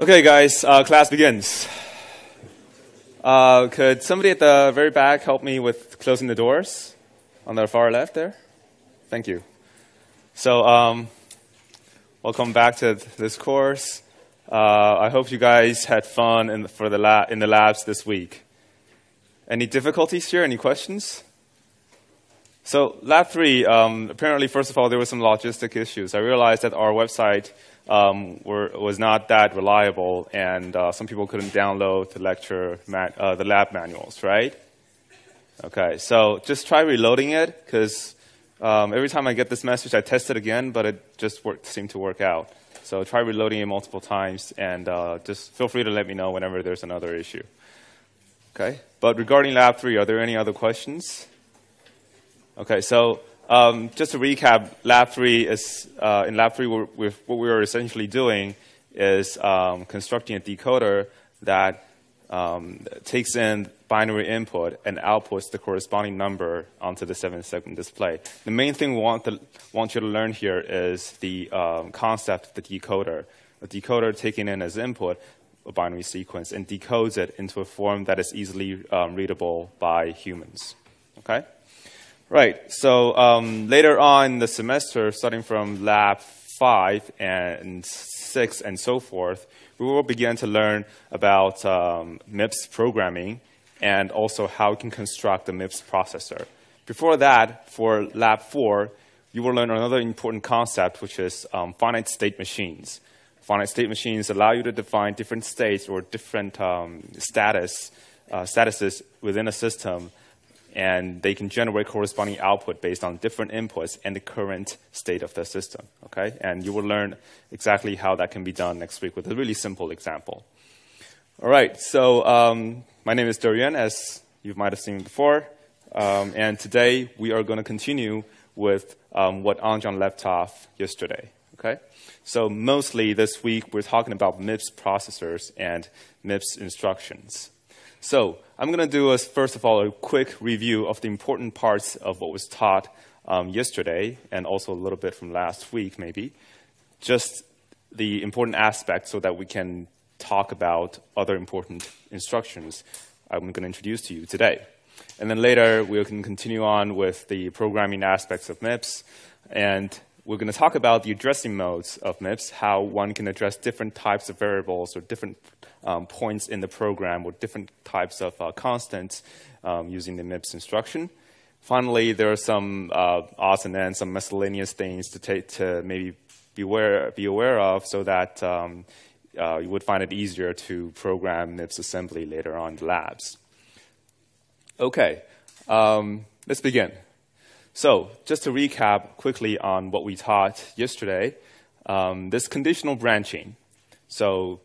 Okay, guys, uh, class begins. Uh, could somebody at the very back help me with closing the doors on the far left there? Thank you. So, um, welcome back to this course. Uh, I hope you guys had fun in the, for the la- in the labs this week. Any difficulties here? Any questions? So, lab three, um, apparently, first of all, there were some logistic issues. I realized that our website um, were, was not that reliable, and uh, some people couldn't download the lecture, uh, the lab manuals, right? Okay, so just try reloading it, because um, every time I get this message, I test it again, but it just worked, seemed to work out. So try reloading it multiple times, and uh, just feel free to let me know whenever there's another issue. Okay, but regarding Lab 3, are there any other questions? Okay, so um, just to recap, Lab 3 is, uh, in Lab 3, we're, we're, what we are essentially doing is um, constructing a decoder that um, takes in binary input and outputs the corresponding number onto the seven segment display. The main thing we want, to, want you to learn here is the um, concept of the decoder. A decoder taking in as input a binary sequence and decodes it into a form that is easily um, readable by humans. Okay? Right. So um, later on in the semester, starting from lab five and six and so forth, we will begin to learn about um, MIPS programming and also how we can construct the MIPS processor. Before that, for lab four, you will learn another important concept, which is um, finite state machines. Finite state machines allow you to define different states or different um, status, uh, statuses within a system and they can generate corresponding output based on different inputs and the current state of the system. Okay, and you will learn exactly how that can be done next week with a really simple example. All right, so um, my name is Dorian, as you might have seen before, um, and today we are going to continue with um, what Anjan left off yesterday. Okay, so mostly this week we're talking about MIPS processors and MIPS instructions. So I'm going to do, a, first of all, a quick review of the important parts of what was taught um, yesterday and also a little bit from last week, maybe. Just the important aspects so that we can talk about other important instructions I'm going to introduce to you today. And then later, we can continue on with the programming aspects of MIPS. And we're going to talk about the addressing modes of MIPS, how one can address different types of variables or different um, points in the program or different types of uh, constants um, using the MIPS instruction. Finally, there are some uh, odds and ends, some miscellaneous things to, take, to maybe be aware, be aware of so that um, uh, you would find it easier to program MIPS assembly later on in the labs. Okay, um, let's begin. So, just to recap quickly on what we taught yesterday, um, this conditional branching. So,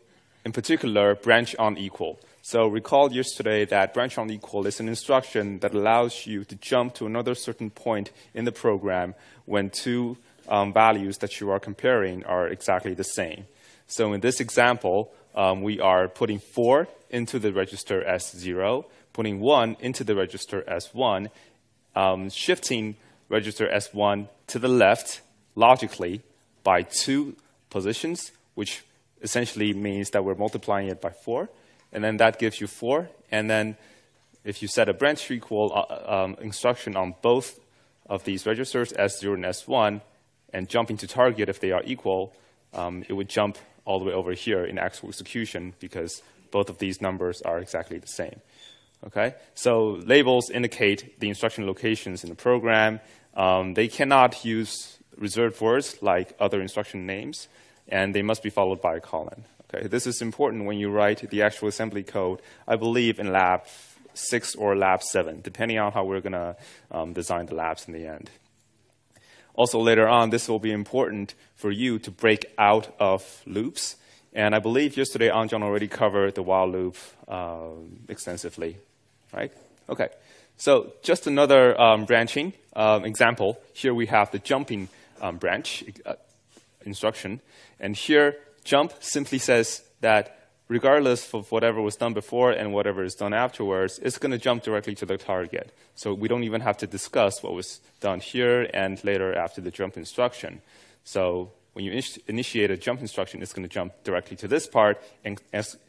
in particular, branch on equal. So recall yesterday that branch on equal is an instruction that allows you to jump to another certain point in the program when two um, values that you are comparing are exactly the same. So in this example, um, we are putting 4 into the register S0, putting 1 into the register S1, um, shifting register S1 to the left logically by two positions, which essentially means that we're multiplying it by 4. And then that gives you 4. And then if you set a branch equal uh, um, instruction on both of these registers, S0 and S1, and jumping to target if they are equal, um, it would jump all the way over here in actual execution because both of these numbers are exactly the same. Okay, so labels indicate the instruction locations in the program. Um, they cannot use reserved words like other instruction names and they must be followed by a colon. Okay, this is important when you write the actual assembly code, I believe in lab 6 or lab 7, depending on how we're going to um, design the labs in the end. Also, later on, this will be important for you to break out of loops. And I believe yesterday Anjan already covered the while loop uh, extensively, right? Okay, so just another um, branching um, example. Here we have the jumping um, branch. Uh, instruction. And here, jump simply says that regardless of whatever was done before and whatever is done afterwards, it's going to jump directly to the target. So we don't even have to discuss what was done here and later after the jump instruction. So when you initiate a jump instruction, it's going to jump directly to this part and,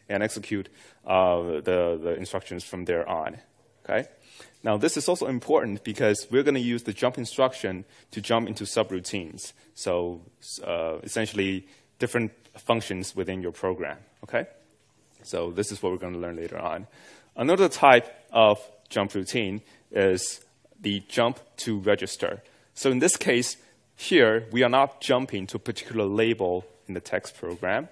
and execute uh, the, the instructions from there on. Okay? Now, this is also important because we're going to use the jump instruction to jump into subroutines. So, uh, essentially, different functions within your program. Okay? So, this is what we're going to learn later on. Another type of jump routine is the jump to register. So, in this case, here, we are not jumping to a particular label in the text program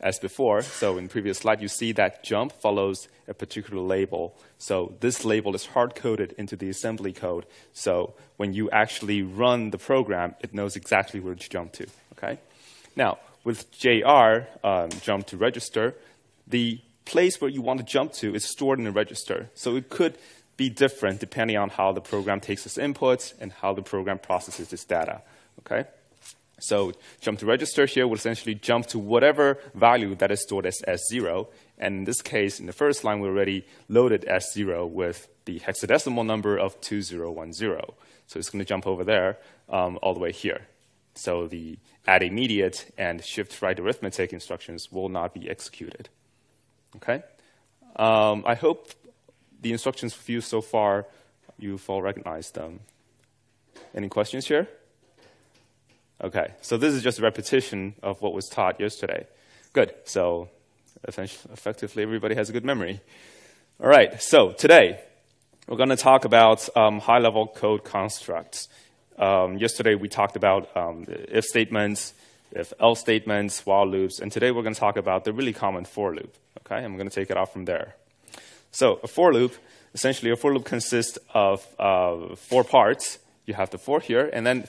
as before. So in previous slide, you see that jump follows a particular label. So this label is hard-coded into the assembly code. So when you actually run the program, it knows exactly where to jump to. Okay. Now with JR, um, jump to register, the place where you want to jump to is stored in a register. So it could be different depending on how the program takes its inputs and how the program processes its data. Okay. So jump to register here will essentially jump to whatever value that is stored as S0. And in this case, in the first line, we already loaded S0 with the hexadecimal number of 2010. So it's going to jump over there um, all the way here. So the add immediate and shift right arithmetic instructions will not be executed. Okay? Um, I hope the instructions for you so far, you've all recognized them. Any questions here? Okay, so this is just a repetition of what was taught yesterday. Good, so effectively everybody has a good memory. All right, so today we're going to talk about um, high-level code constructs. Um, yesterday we talked about um, if statements, if else statements, while loops, and today we're going to talk about the really common for loop. Okay, I'm going to take it off from there. So a for loop, essentially a for loop consists of uh, four parts. You have the for here, and then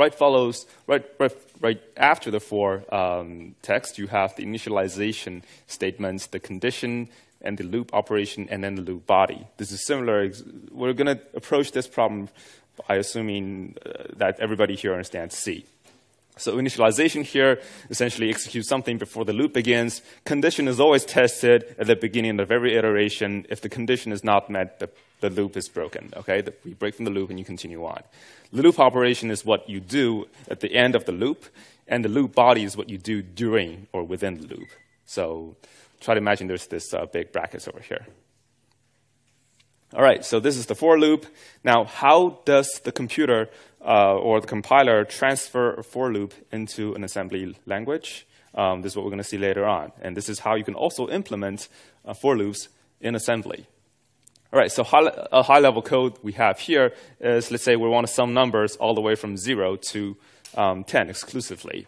right follows right right, right after the for um, text. You have the initialization statements, the condition, and the loop operation, and then the loop body. This is similar. We're going to approach this problem by assuming uh, that everybody here understands C. So initialization here essentially executes something before the loop begins. Condition is always tested at the beginning of every iteration. If the condition is not met, the, the loop is broken. Okay, we break from the loop and you continue on. The loop operation is what you do at the end of the loop, and the loop body is what you do during or within the loop. So try to imagine there's this uh, big brackets over here. All right, so this is the for loop. Now, how does the computer uh, or the compiler transfer a for loop into an assembly language? Um, this is what we're going to see later on. And this is how you can also implement uh, for loops in assembly. All right, so high, a high-level code we have here is, let's say we want to sum numbers all the way from 0 to um, 10 exclusively.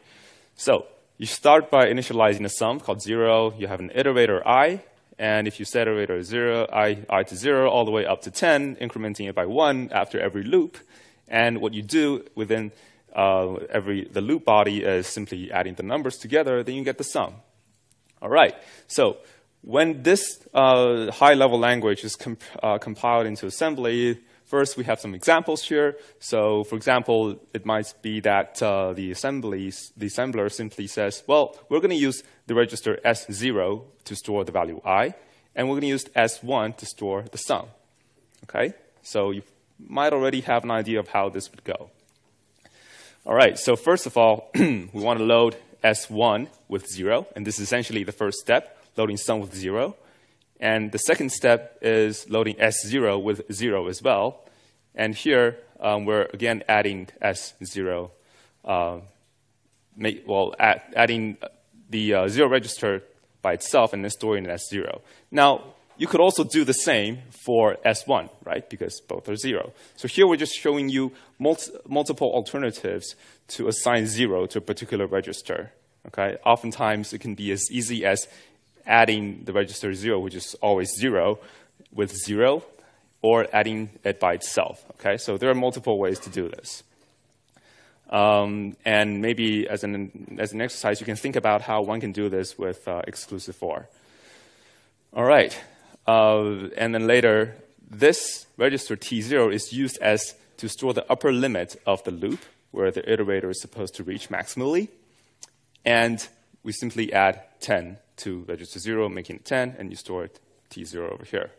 So you start by initializing a sum called 0. You have an iterator i, and if you set iterator 0, i, i to 0, all the way up to 10, incrementing it by 1 after every loop. And what you do within uh, every the loop body is simply adding the numbers together, then you get the sum. All right, so when this uh, high-level language is comp uh, compiled into assembly, first we have some examples here. So, for example, it might be that uh, the, the assembler simply says, well, we're going to use the register S0 to store the value i, and we're going to use S1 to store the sum. Okay? So you might already have an idea of how this would go. All right, so first of all, we want to load S1 with 0, and this is essentially the first step loading sum with 0. And the second step is loading S0 with 0 as well. And here, um, we're again adding S0, uh, make, well, add, adding the uh, 0 register by itself and then storing it as 0. Now, you could also do the same for S1, right? Because both are 0. So here we're just showing you multiple alternatives to assign 0 to a particular register. Okay? Oftentimes, it can be as easy as adding the register 0, which is always 0, with 0, or adding it by itself. Okay, so there are multiple ways to do this. Um, and maybe as an, as an exercise, you can think about how one can do this with uh, exclusive or. All right. Uh, and then later, this register T0 is used as to store the upper limit of the loop, where the iterator is supposed to reach maximally. And we simply add 10 to register 0, making it 10, and you store it T0 over here.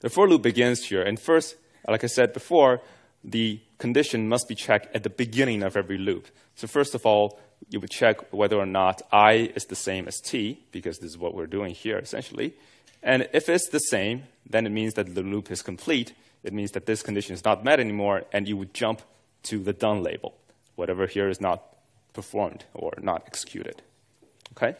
The for loop begins here, and first, like I said before, the condition must be checked at the beginning of every loop. So first of all, you would check whether or not i is the same as t, because this is what we're doing here essentially. And if it's the same, then it means that the loop is complete. It means that this condition is not met anymore, and you would jump to the done label. Whatever here is not performed or not executed. Okay?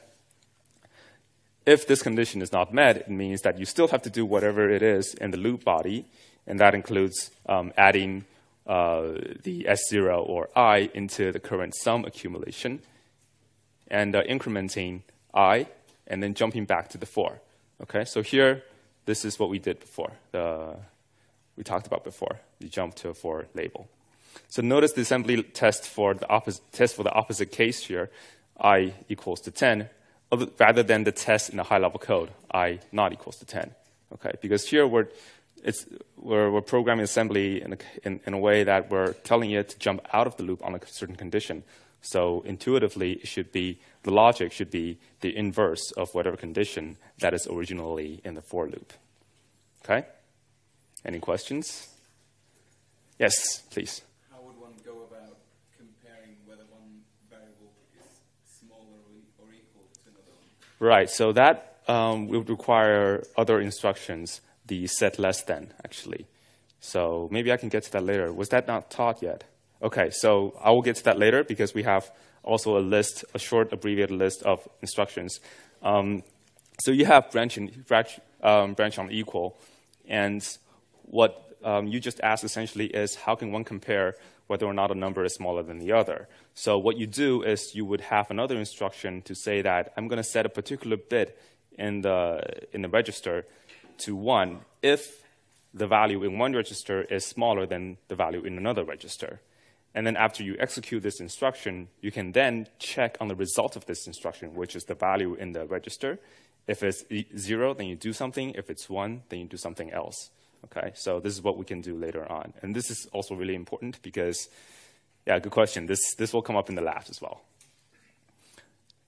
If this condition is not met, it means that you still have to do whatever it is in the loop body, and that includes um, adding uh, the S0 or I into the current sum accumulation and uh, incrementing I and then jumping back to the 4. Okay, so here, this is what we did before. The, we talked about before. You jump to a for label. So notice the assembly test for the opposite, test for the opposite case here, I equals to 10, rather than the test in the high-level code, I not equals to 10. Okay, because here we're it's, we're, we're programming assembly in a, in, in a way that we're telling it to jump out of the loop on a certain condition. So intuitively, it should be the logic should be the inverse of whatever condition that is originally in the for loop. Okay? Any questions? Yes, please. How would one go about comparing whether one variable is smaller or equal to another one? Right. So that um, would require other instructions the set less than, actually. So maybe I can get to that later. Was that not taught yet? Okay, so I will get to that later because we have also a list, a short abbreviated list of instructions. Um, so you have branch, in, branch, um, branch on equal, and what um, you just asked essentially is how can one compare whether or not a number is smaller than the other? So what you do is you would have another instruction to say that I'm going to set a particular bit in the, in the register to 1 if the value in one register is smaller than the value in another register. And then after you execute this instruction, you can then check on the result of this instruction, which is the value in the register. If it's zero, then you do something. If it's one, then you do something else. Okay, so this is what we can do later on. And this is also really important because, yeah, good question. This, this will come up in the labs as well.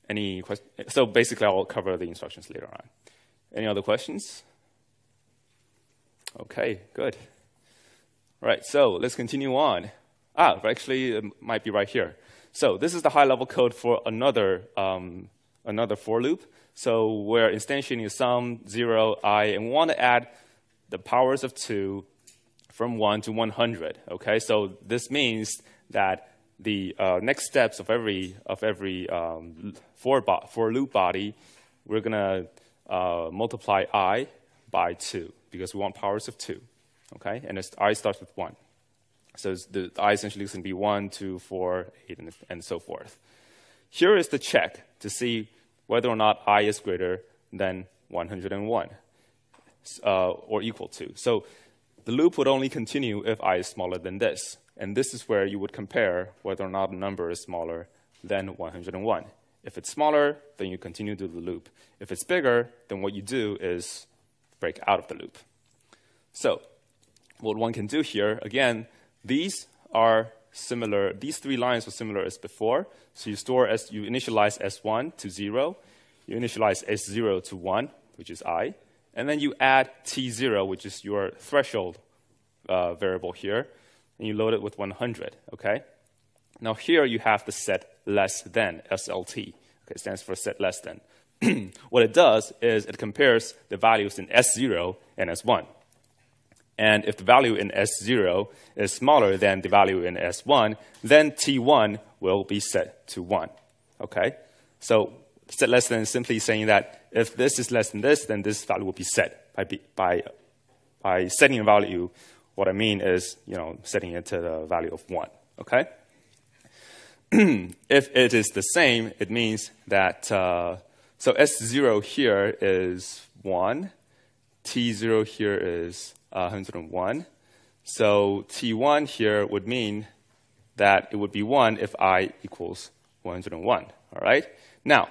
Any? So basically, I'll cover the instructions later on. Any other questions? Okay, good. Right, so let's continue on. Ah, actually, it might be right here. So this is the high-level code for another, um, another for loop. So we're instantiating sum, 0, i, and we want to add the powers of 2 from 1 to 100. Okay, so this means that the uh, next steps of every, of every um, for, for loop body, we're going to uh, multiply i by 2 because we want powers of 2. Okay? And i starts with 1. So the i essentially is going to be 1, 2, 4, 8, and, and so forth. Here is the check to see whether or not i is greater than 101 uh, or equal to. So the loop would only continue if i is smaller than this. And this is where you would compare whether or not a number is smaller than 101. If it's smaller, then you continue to do the loop. If it's bigger, then what you do is break out of the loop. So what one can do here, again, these are similar, these three lines are similar as before. So you store as, you initialize S1 to 0, you initialize S0 to 1, which is I, and then you add T0, which is your threshold uh, variable here, and you load it with 100, okay? Now here you have the set less than, SLT, okay, stands for set less than. what it does is it compares the values in S0 and S1. And if the value in S0 is smaller than the value in S1, then T1 will be set to 1. Okay? So set less than is simply saying that if this is less than this, then this value will be set by, by, by setting a value. What I mean is, you know, setting it to the value of 1. Okay? if it is the same, it means that uh, so S0 here is 1. T0 here is uh, 101. So T1 here would mean that it would be 1 if i equals 101. All right? Now,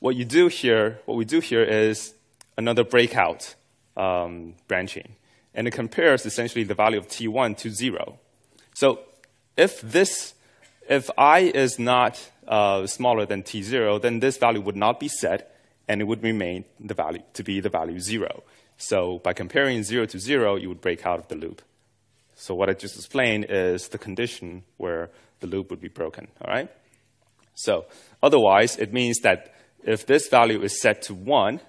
what you do here, what we do here is another breakout um, branching. And it compares essentially the value of T1 to 0. So if this, if i is not uh, smaller than t0, then this value would not be set, and it would remain the value to be the value 0. So by comparing 0 to 0, you would break out of the loop. So what I just explained is the condition where the loop would be broken, all right? So otherwise, it means that if this value is set to 1,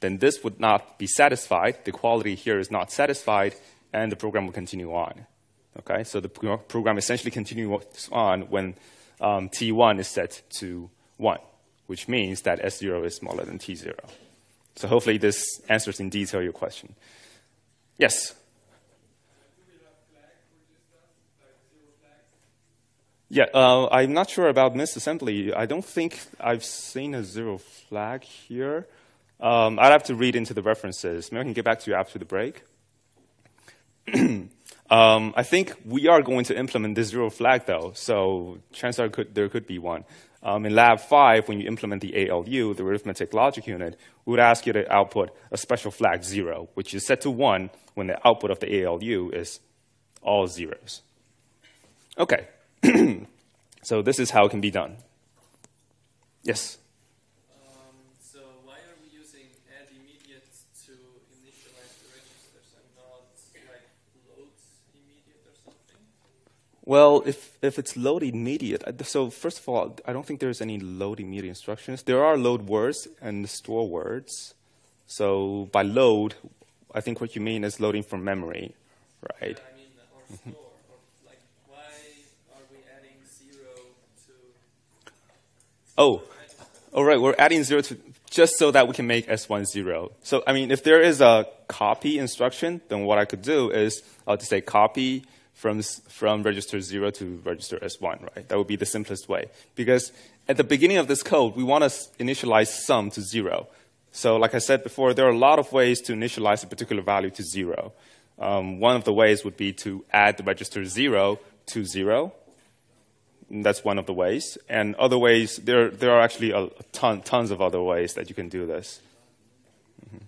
then this would not be satisfied. The equality here is not satisfied, and the program will continue on. Okay, so the program essentially continues on when um, T1 is set to 1, which means that S0 is smaller than T0. So hopefully this answers in detail your question. Yes? Yeah, uh, I'm not sure about MIPS assembly. I don't think I've seen a zero flag here. Um, I'd have to read into the references. Maybe I can get back to you after the break. um, I think we are going to implement this zero flag, though, so chances are could, there could be one. Um, in Lab 5, when you implement the ALU, the arithmetic logic unit, we would ask you to output a special flag 0, which is set to 1 when the output of the ALU is all zeros. Okay. so this is how it can be done. Yes? Um, so why are we using add immediate to initialize the registers and not like load immediate or something? Well, if, if it's load immediate, so first of all, I don't think there's any load immediate instructions. There are load words and store words. So by load, I think what you mean is loading from memory, right? I mean, or store. Mm-hmm. Or like, why are we adding zero to? Oh, all right, we're adding zero to just so that we can make S1 zero. So, I mean, if there is a copy instruction, then what I could do is I'll just say copy from, from register zero to register S1, right? That would be the simplest way. Because at the beginning of this code, we want to initialize sum to zero. So, like I said before, there are a lot of ways to initialize a particular value to zero. Um, one of the ways would be to add the register zero to zero, that's one of the ways. And other ways, there, there are actually a ton, tons of other ways that you can do this. Mhm.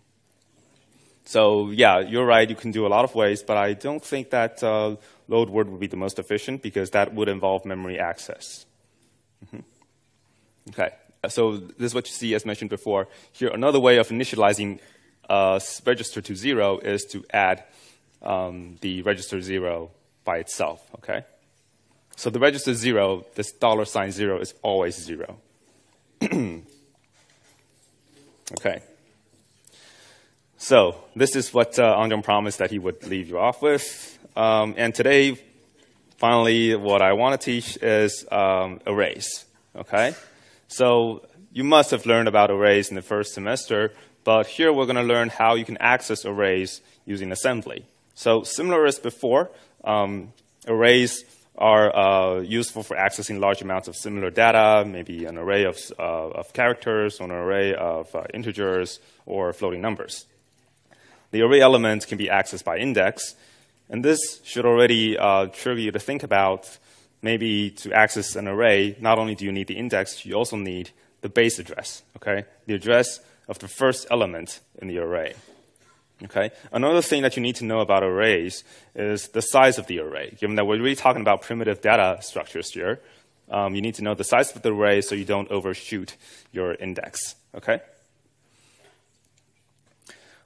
So yeah, you're right, you can do a lot of ways, but I don't think that uh, load word would be the most efficient because that would involve memory access. Mhm. Okay, uh, so this is what you see as mentioned before. Here, another way of initializing uh, register to zero is to add um, the register zero by itself, okay? So the register zero, this dollar sign zero is always zero. okay. So this is what uh, promised that he would leave you off with. Um, and today, finally, what I want to teach is um, arrays. Okay. So you must have learned about arrays in the first semester, but here we're going to learn how you can access arrays using assembly. So similar as before, um, arrays are uh, useful for accessing large amounts of similar data, maybe an array of, uh, of characters or an array of uh, integers or floating numbers. The array element can be accessed by index, and this should already uh, trigger you to think about maybe to access an array, not only do you need the index, you also need the base address, okay? The address of the first element in the array. Okay. Another thing that you need to know about arrays is the size of the array. Given that we're really talking about primitive data structures here, um, you need to know the size of the array so you don't overshoot your index. Okay.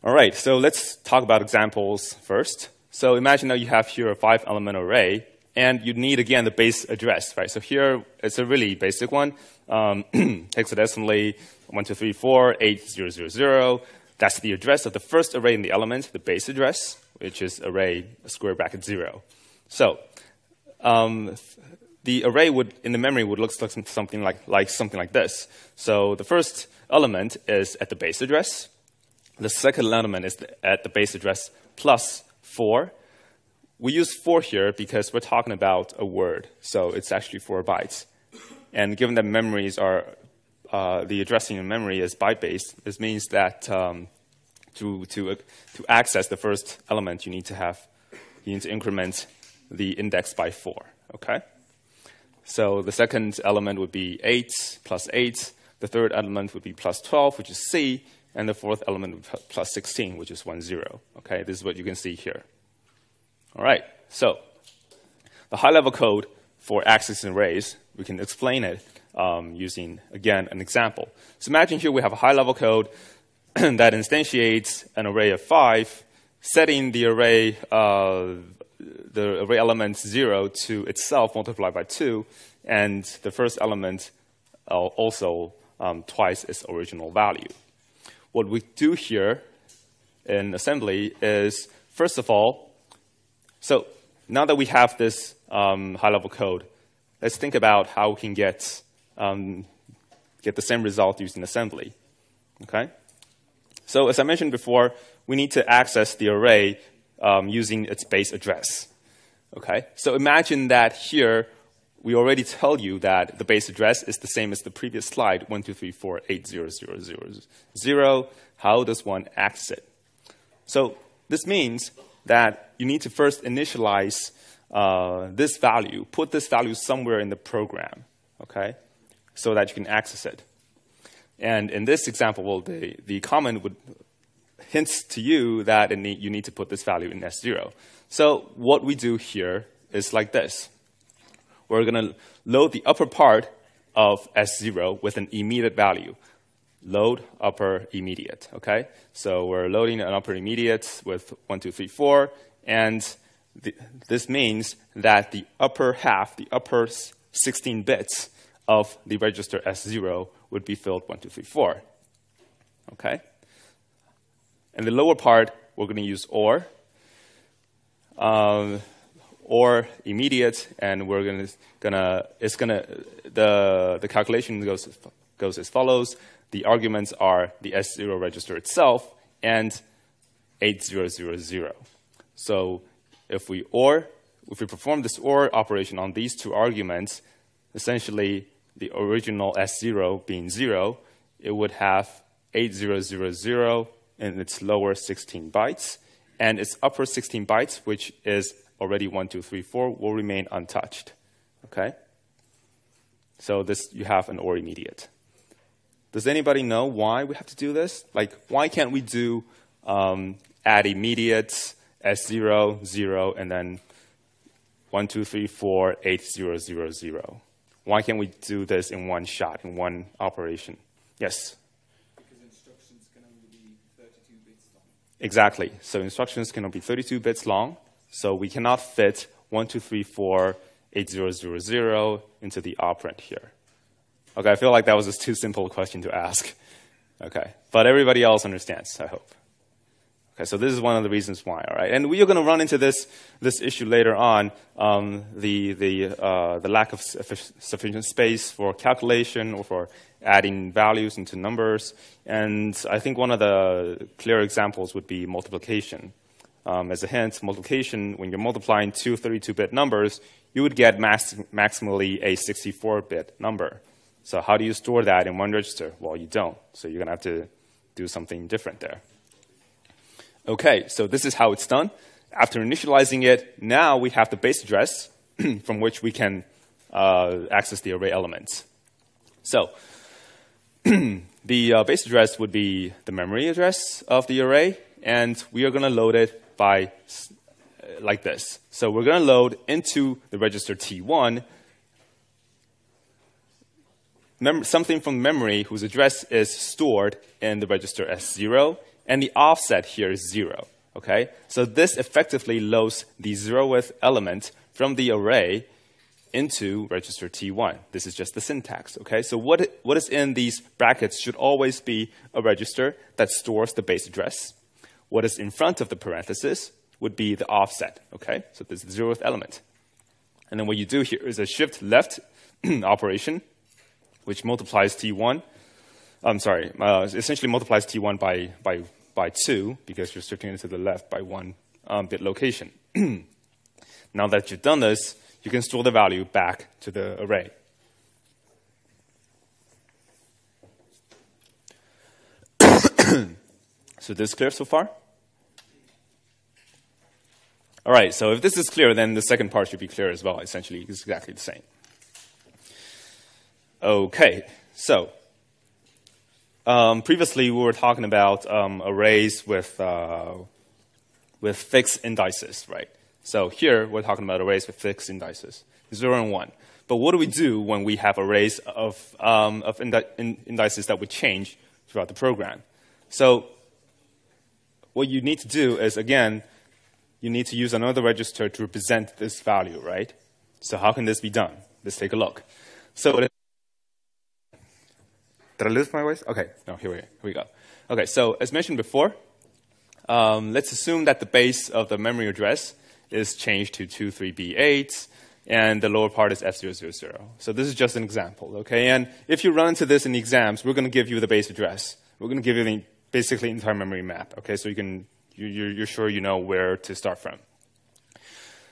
All right. So let's talk about examples first. So imagine that you have here a five-element array, and you need again the base address, right? So here it's a really basic one. Um, hexadecimally, one two three four eight zero zero zero. That's the address of the first array in the element, the base address, which is array square bracket zero. So um, the array would in the memory would look something like, like something like this. So the first element is at the base address. The second element is at the base address plus four. We use four here because we're talking about a word, so it's actually four bytes. And given that memories are uh, the addressing in memory is byte-based. This means that um, to, to, uh, to access the first element, you need to have you need to increment the index by four. Okay. So the second element would be eight plus eight. The third element would be plus twelve, which is C, and the fourth element plus sixteen, which is one zero. Okay. This is what you can see here. All right. So the high-level code for accessing arrays, we can explain it um, using, again, an example. So imagine here we have a high-level code that instantiates an array of five, setting the array uh, the array element 0 to itself multiplied by 2, and the first element uh, also um, twice its original value. What we do here in assembly is, first of all, so now that we have this um, high-level code, let's think about how we can get, um, get the same result using assembly. Okay? So as I mentioned before, we need to access the array um, using its base address. Okay? So imagine that here we already tell you that the base address is the same as the previous slide, 123480000. How does one access it? So this means that you need to first initialize uh, this value, put this value somewhere in the program, okay, so that you can access it. And in this example, well, the, the comment would hints to you that need, you need to put this value in S0. So what we do here is like this. We're going to load the upper part of S0 with an immediate value. Load upper immediate, okay? So we're loading an upper immediate with 1, 2, 3, 4, and this means that the upper half, the upper 16 bits of the register S0 would be filled 1, 2, 3, 4. Okay? And the lower part, we're going to use OR, um, or immediate, and we're to, gonna, it's going to, the, the calculation goes, goes as follows. The arguments are the S0 register itself and 8000. So if we OR, if we perform this OR operation on these two arguments, essentially the original S0 being 0, it would have 8000 in its lower 16 bytes, and its upper 16 bytes, which is already 1, 2, 3, 4, will remain untouched. Okay? So this you have an OR immediate. Does anybody know why we have to do this? Like, why can't we do um, add immediates, S0, 0, and then 1, 2, 3, 4, 8, 0, 0, 0? Why can't we do this in one shot, in one operation? Yes? Because instructions can only be 32 bits long. Exactly. So instructions can be 32 bits long, so we cannot fit 1, 2, 3, 4, 8, 0, 0, 0 into the operand here. Okay, I feel like that was a too simple a question to ask. Okay, but everybody else understands, I hope. Okay, so this is one of the reasons why, all right? And we are going to run into this, this issue later on, um, the, the, uh, the lack of sufficient space for calculation or for adding values into numbers. And I think one of the clear examples would be multiplication. Um, as a hint, multiplication, when you're multiplying two 32-bit numbers, you would get max maximally a 64-bit number. So how do you store that in one register? Well, you don't. So you're going to have to do something different there. Okay, so this is how it's done. After initializing it, now we have the base address from which we can uh, access the array elements. So the uh, base address would be the memory address of the array, and we are going to load it by uh, like this. So we're going to load into the register T1 something from memory whose address is stored in the register S0, and the offset here is zero. Okay, so this effectively loads the zeroth element from the array into register T1. This is just the syntax. Okay, so what what is in these brackets should always be a register that stores the base address. What is in front of the parenthesis would be the offset. Okay, so this is the zeroth element. And then what you do here is a shift left operation, which multiplies T1. I'm sorry, uh, essentially multiplies T1 by by by 2 because you're shifting it to the left by one um, bit location. now that you've done this, you can store the value back to the array. So this clear so far? All right, so if this is clear, then the second part should be clear as well. Essentially, it's exactly the same. Okay, so um, previously, we were talking about um, arrays with, uh, with fixed indices, right? So here, we're talking about arrays with fixed indices, 0 and 1. But what do we do when we have arrays of, um, of indi indices that would change throughout the program? So what you need to do is, again, you need to use another register to represent this value, right? So how can this be done? Let's take a look. So did I lose my voice? Okay, no, here we, here we go. Okay, so as mentioned before, um, let's assume that the base of the memory address is changed to 23B8, and the lower part is F000. So this is just an example, okay? And if you run into this in the exams, we're going to give you the base address. We're going to give you the, basically entire memory map, okay? So you can, you're, you're sure you know where to start from.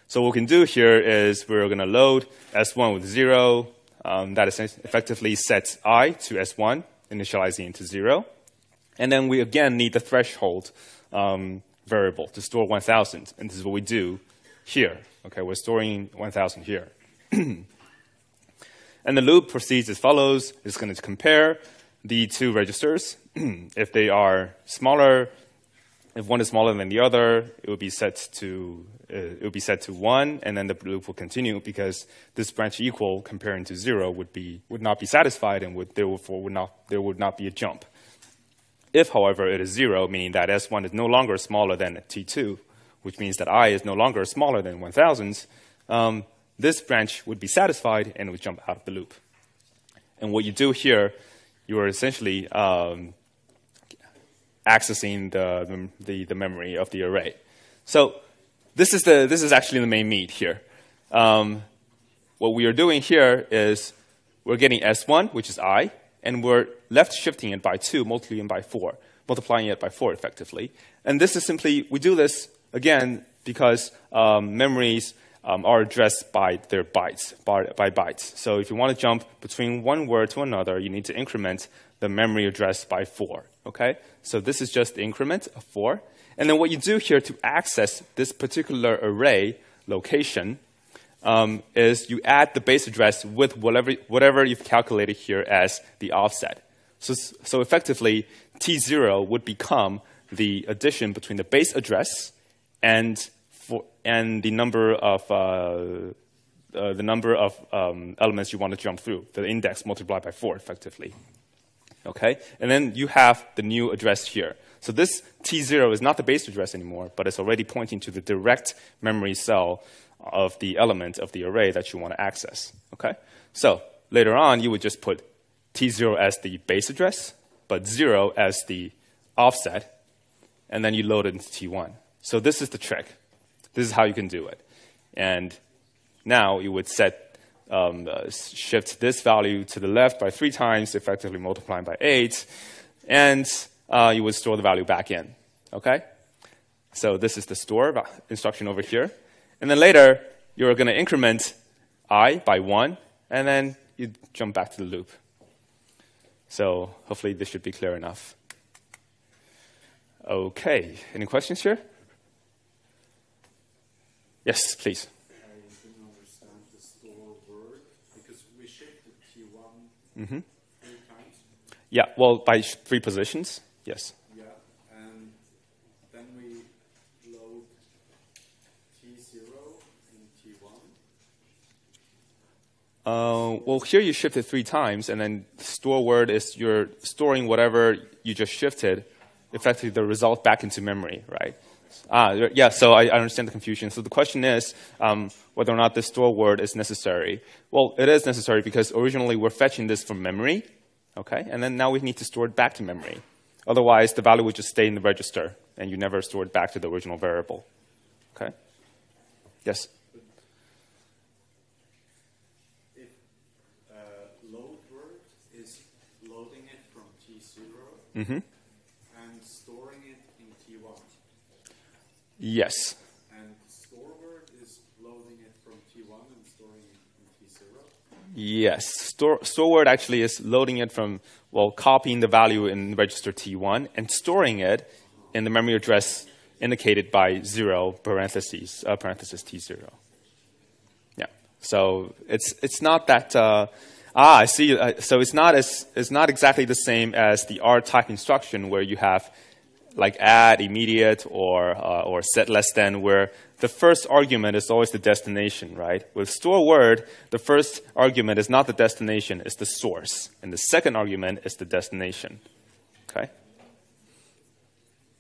So what we can do here is we're going to load S1 with 0. Um, that effectively sets I to S1, initializing into 0. And then we again need the threshold um, variable to store 1,000. And this is what we do here. Okay, we're storing 1,000 here. and the loop proceeds as follows. It's going to compare the two registers. if they are smaller, if one is smaller than the other, it will be set to uh, it will be set to one, and then the loop will continue because this branch equal comparing to zero would be would not be satisfied, and would therefore would not there would not be a jump. If, however, it is zero, meaning that S1 is no longer smaller than T2, which means that I is no longer smaller than 1,000, um, this branch would be satisfied and would jump out of the loop. And what you do here, you are essentially um, accessing the, the, the, memory of the array. So this is, the, this is actually the main meat here. Um, what we are doing here is we're getting S1, which is I, and we're left shifting it by 2, multiplying it by 4, multiplying it by 4 effectively. And this is simply, we do this, again, because um, memories um, are addressed by their bytes, by, by, bytes. So if you want to jump between one word to another, you need to increment the memory address by 4. Okay? So this is just the increment of 4. And then what you do here to access this particular array location um, is you add the base address with whatever, whatever you've calculated here as the offset. So, so effectively, T0 would become the addition between the base address and, for, and the number of, uh, uh, the number of um, elements you want to jump through, the index multiplied by 4, effectively. Okay? And then you have the new address here. So this T0 is not the base address anymore, but it's already pointing to the direct memory cell of the element of the array that you want to access. Okay? So later on, you would just put T0 as the base address, but 0 as the offset, and then you load it into T1. So this is the trick. This is how you can do it. And now you would set, um, uh, shift this value to the left by three times, effectively multiplying by eight, and uh, you would store the value back in. Okay? So this is the store instruction over here. And then later, you're going to increment i by 1, and then you jump back to the loop. So hopefully this should be clear enough. Okay, any questions here? Yes, please. I didn't understand the store word because we shifted T1 Mm-hmm. Yeah, well, by three positions, yes. Yeah, and then we load T0 and T1. Uh, well, here you shifted three times, and then store word is you're storing whatever you just shifted, effectively the result back into memory, right? Ah, yeah, so I, I understand the confusion. So the question is um, whether or not this store word is necessary. Well, it is necessary because originally we're fetching this from memory, okay? And then now we need to store it back to memory. Otherwise, the value would just stay in the register, and you never store it back to the original variable, okay? Yes? If uh, load word is loading it from T0 Mm-hmm. and storing it in T1, Yes. and store word is loading it from T1 and storing it in T0. Yes, store, store word actually is loading it from, well, copying the value in register T1 and storing it in the memory address indicated by zero parentheses, uh, parenthesis T0. Yeah, so it's, it's not that, uh, ah, I see, uh, so it's not, as, it's not exactly the same as the R type instruction where you have like add, immediate, or, uh, or set less than, where the first argument is always the destination, right? With store word, the first argument is not the destination, it's the source. And the second argument is the destination. Okay?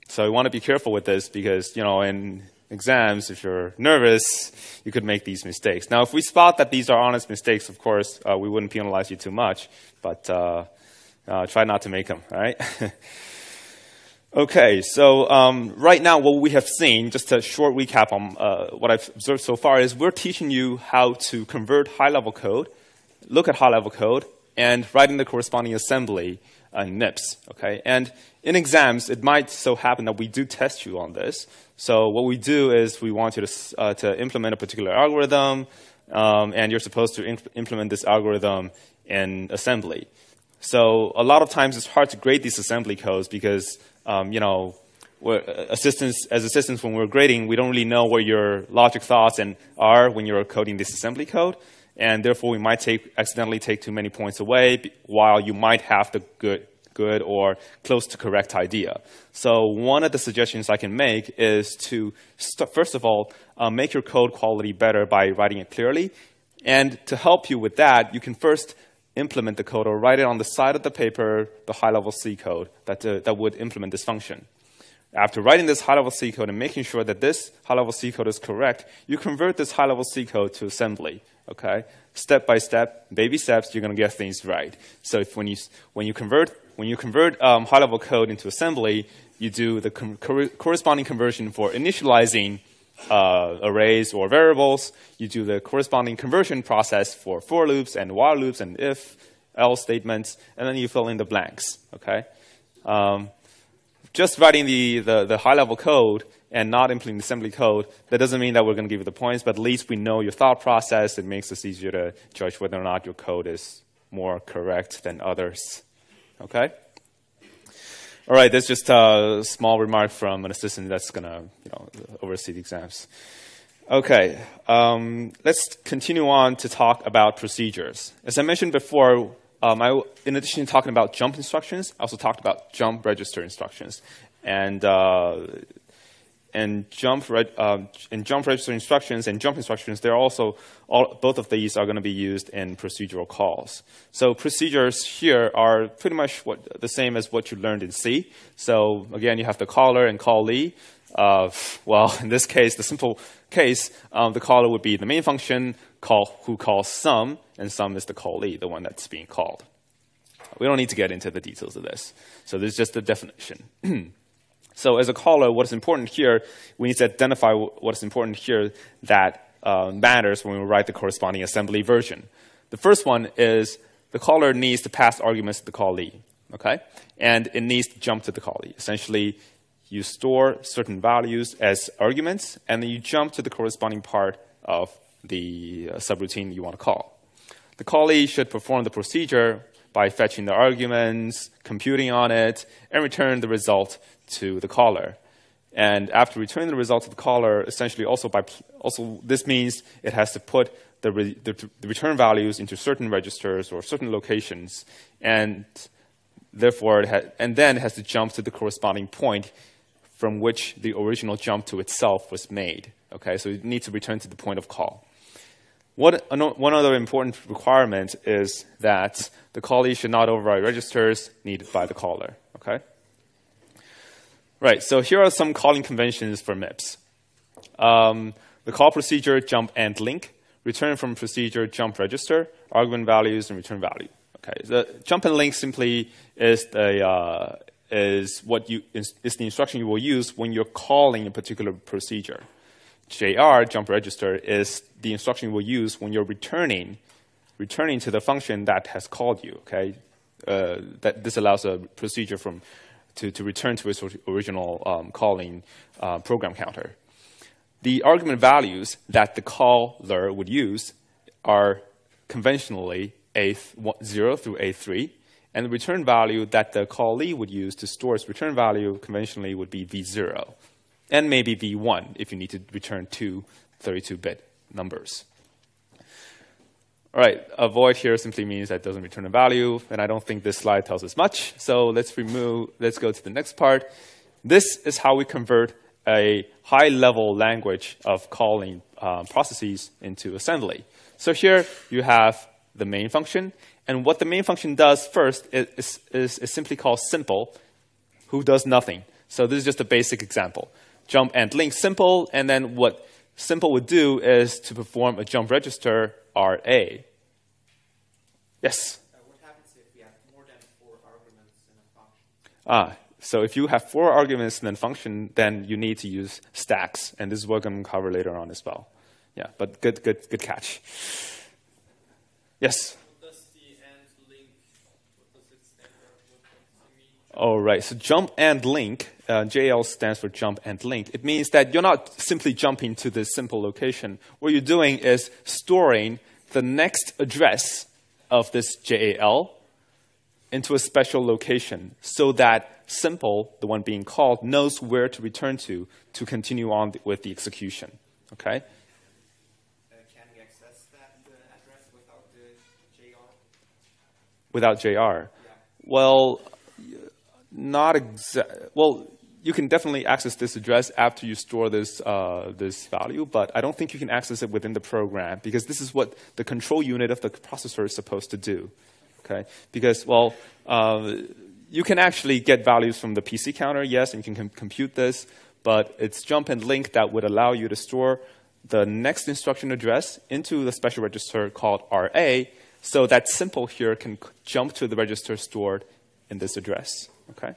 So you want to be careful with this because, you know, in, exams, if you're nervous, you could make these mistakes. Now, if we spot that these are honest mistakes, of course, uh, we wouldn't penalize you too much, but uh, uh, try not to make them, all right? okay, so um, right now, what we have seen, just a short recap on uh, what I've observed so far, is we're teaching you how to convert high level code, look at high level code, and write in the corresponding assembly in MIPS. Okay, and in exams, it might so happen that we do test you on this. So what we do is we want you to uh, to implement a particular algorithm, um, and you're supposed to imp implement this algorithm in assembly. So a lot of times it's hard to grade these assembly codes because um, you know assistants as assistants when we're grading, we don't really know where your logic thoughts and are when you're coding this assembly code and therefore we might take, accidentally take too many points away while you might have the good, good or close to correct idea. So one of the suggestions I can make is to, first of all, uh, make your code quality better by writing it clearly. And to help you with that, you can first implement the code or write it on the side of the paper, the high-level C code that, uh, that would implement this function. After writing this high-level C code and making sure that this high-level C code is correct, you convert this high-level C code to assembly okay? Step by step, baby steps, you're going to get things right. So if when you, when you convert, when you convert um, high-level code into assembly, you do the corresponding conversion for initializing uh, arrays or variables. You do the corresponding conversion process for for loops and while loops and if, else statements, and then you fill in the blanks, okay? Um, just writing the, the, the high-level code and not implementing assembly code, that doesn't mean that we're going to give you the points, but at least we know your thought process. It makes us easier to judge whether or not your code is more correct than others. Okay? All right, that's just a small remark from an assistant that's going to you know, oversee the exams. Okay, um, let's continue on to talk about procedures. As I mentioned before, um, I, in addition to talking about jump instructions, I also talked about jump register instructions. And uh, and jump uh, and jump register instructions and jump instructions, they're also all, both of these are going to be used in procedural calls. So procedures here are pretty much what, the same as what you learned in C. So again, you have the caller and callee. Uh, well, in this case, the simple case, um, the caller would be the main function call who calls sum, and sum is the callee, the one that's being called. We don't need to get into the details of this. So this is just the definition. So as a caller, what is important here, we need to identify what is important here that uh, matters when we write the corresponding assembly version. The first one is the caller needs to pass arguments to the callee, okay? And it needs to jump to the callee. Essentially, you store certain values as arguments, and then you jump to the corresponding part of the uh, subroutine you want to call. The callee should perform the procedure by fetching the arguments, computing on it, and return the result to the caller. And after returning the result to the caller, essentially also by also this means it has to put the, re, the, the return values into certain registers or certain locations, and therefore and then it has to jump to the corresponding point from which the original jump to itself was made. Okay, so it needs to return to the point of call. What, one other important requirement is that the callee should not override registers needed by the caller. Okay? Right, so here are some calling conventions for MIPS. Um, the call procedure, jump and link, return from procedure, jump register, argument values, and return value. Okay, the jump and link simply is the uh, is what you is, is the instruction you will use when you're calling a particular procedure. JR, jump register, is the instruction you will use when you're returning, returning to the function that has called you, okay? Uh, that this allows a procedure from, to, to return to its original um, calling uh, program counter. The argument values that the caller would use are conventionally A0 through A3, and the return value that the callee would use to store its return value conventionally would be V0 and maybe v1 if you need to return two 32-bit numbers. All right, avoid here simply means that doesn't return a value, and I don't think this slide tells us much. So let's remove, let's go to the next part. This is how we convert a high-level language of calling uh, processes into assembly. So here you have the main function, and what the main function does first is, is, is simply called simple, who does nothing. So this is just a basic example. jump and link simple, and then what simple would do is to perform a jump register RA. Yes? Uh, what happens if we have more than four arguments in a function? Ah, so if you have four arguments in a function, then you need to use stacks, and this is what I'm going to cover later on as well. Yeah, but good, good, good catch. Yes. What does the and link, what does it stand for? What does it mean? All right. So jump and link. Uh, JL stands for jump and link. It means that you're not simply jumping to this simple location. What you're doing is storing the next address of this JAL into a special location so that simple, the one being called, knows where to return to to continue on with the execution. Okay? Uh, can we access that uh, address without the JR? Without JR. Yeah. Well, not exactly. Well, you can definitely access this address after you store this uh, this value, but I don't think you can access it within the program because this is what the control unit of the processor is supposed to do. Okay? Because well, uh, you can actually get values from the PC counter, yes, and you can com- compute this, but it's jump and link that would allow you to store the next instruction address into the special register called RA, so that simple here can jump to the register stored in this address. Okay?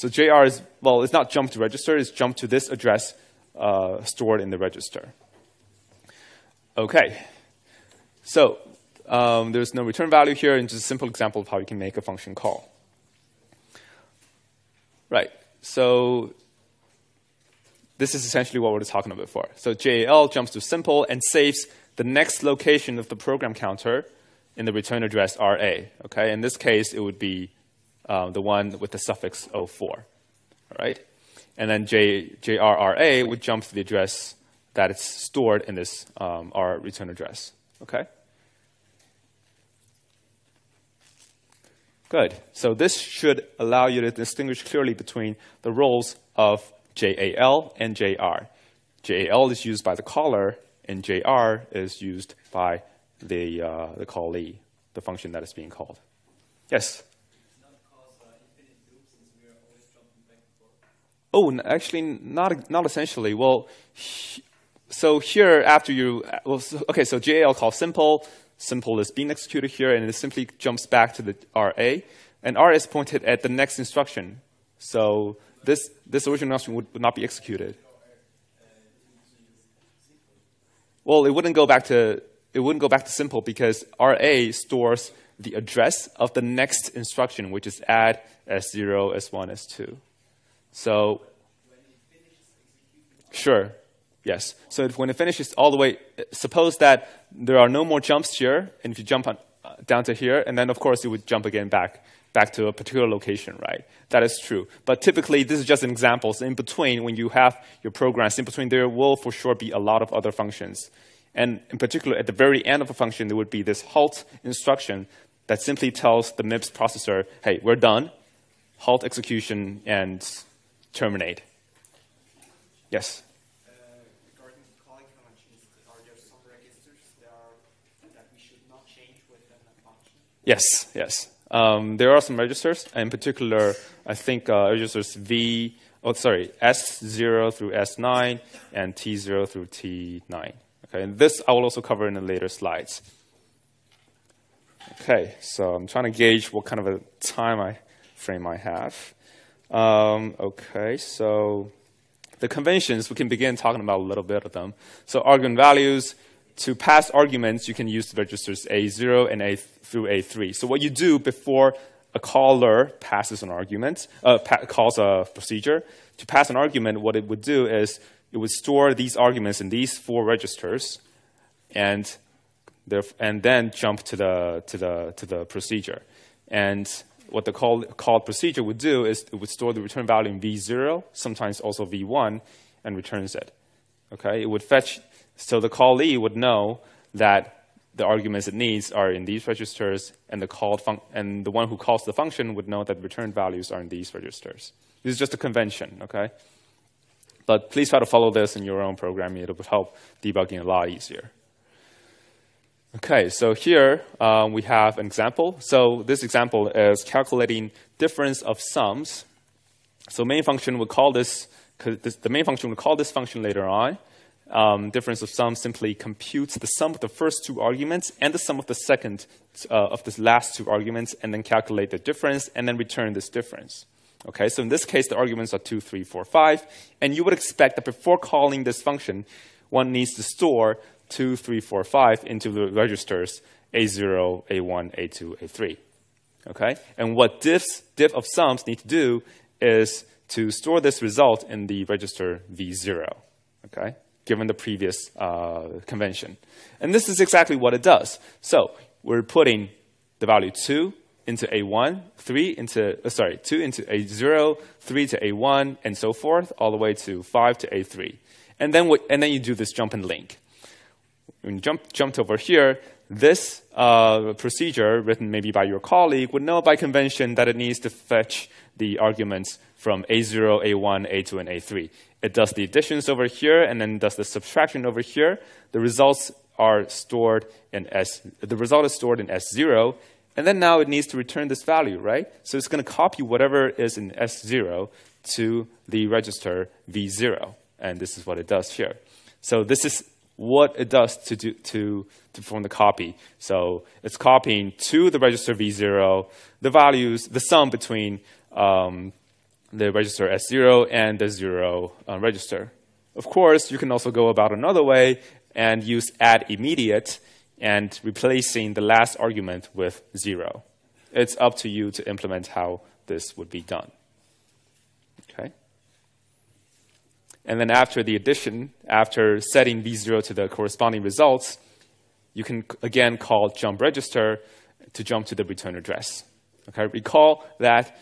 So JR is, well, it's not jump to register, it's jump to this address uh, stored in the register. Okay. So um, there's no return value here, and just a simple example of how you can make a function call. Right. So this is essentially what we we're talking about before. So JAL jumps to simple and saves the next location of the program counter in the return address RA. Okay. In this case, it would be uh, the one with the suffix 04. All right. And then J, JRRA would jump to the address that it's stored in this um, R return address. Okay. Good. So this should allow you to distinguish clearly between the roles of JAL and JR. JAL is used by the caller, and JR is used by the, uh, the callee, the function that is being called. Yes? Oh, actually, not not essentially. Well, so here after you, well, so, okay, so JAL calls simple. Simple is being executed here, and it simply jumps back to the RA, and R is pointed at the next instruction. So this this original instruction would, would not be executed. Well, it wouldn't go back to it wouldn't go back to simple because RA stores the address of the next instruction, which is add S0, S1, S2. So, sure, yes. So if, when it finishes all the way, suppose that there are no more jumps here, and if you jump on, uh, down to here, and then of course you would jump again back back to a particular location, right? That is true. But typically, this is just an example. So in between, when you have your programs, in between there will for sure be a lot of other functions. And in particular, at the very end of a function, there would be this halt instruction that simply tells the MIPS processor, hey, we're done, halt execution, and terminate. Yes? Uh, regarding calling conventions, are there some registers that, are, that we should not change within a function? Yes, yes. Um, there are some registers, in particular, I think uh, registers V, oh, sorry, S0 through S9 and T0 through T9. Okay, and this I will also cover in the later slides. Okay, so I'm trying to gauge what kind of a time I frame I have. Um, okay, so the conventions, we can begin talking about a little bit of them. So argument values, to pass arguments, you can use the registers A0 and A through A3. So what you do before a caller passes an argument, uh, pa- calls a procedure, to pass an argument, what it would do is it would store these arguments in these four registers, and and then jump to the to the to the procedure. And what the call, called procedure would do is it would store the return value in v0, sometimes also v1, and returns it. Okay, it would fetch. So the callee would know that the arguments it needs are in these registers, and the called and the one who calls the function would know that return values are in these registers. This is just a convention. Okay, but please try to follow this in your own programming. It will help debugging a lot easier. Okay, so here uh, we have an example. So this example is calculating difference of sums. So main function would call this because the main function will call this function later on. Um, difference of sum simply computes the sum of the first two arguments and the sum of the second uh, of the last two arguments, and then calculate the difference, and then return this difference. Okay, so in this case, the arguments are 2, 3, 4, 5, and you would expect that before calling this function, one needs to store 2, 3, 4, 5 into the registers A0, A1, A2, A3. Okay, and what diffs, diff of sums need to do is to store this result in the register V0. Okay, given the previous uh, convention. And this is exactly what it does. So we're putting the value 2 into A1, 3 into, uh, sorry, 2 into A0, 3 to A1, and so forth, all the way to 5 to A3. And then, what, and then you do this jump and link. When you jump, jumped over here, this uh, procedure, written maybe by your colleague, would know by convention that it needs to fetch the arguments from A0, A1, A2, and A3. It does the additions over here and then does the subtraction over here. The results are stored in S, the result is stored in S0, and then now it needs to return this value, right? So it's going to copy whatever is in S0 to the register V0. And this is what it does here. So this is what it does to, do, to, to perform the copy. So it's copying to the register V0 the values, the sum between um, the register S0 and the 0 uh, register. Of course, you can also go about another way and use add immediate and replacing the last argument with 0. It's up to you to implement how this would be done. Okay? And then after the addition, after setting V0 to the corresponding results, you can again call jump register to jump to the return address. Okay? Recall that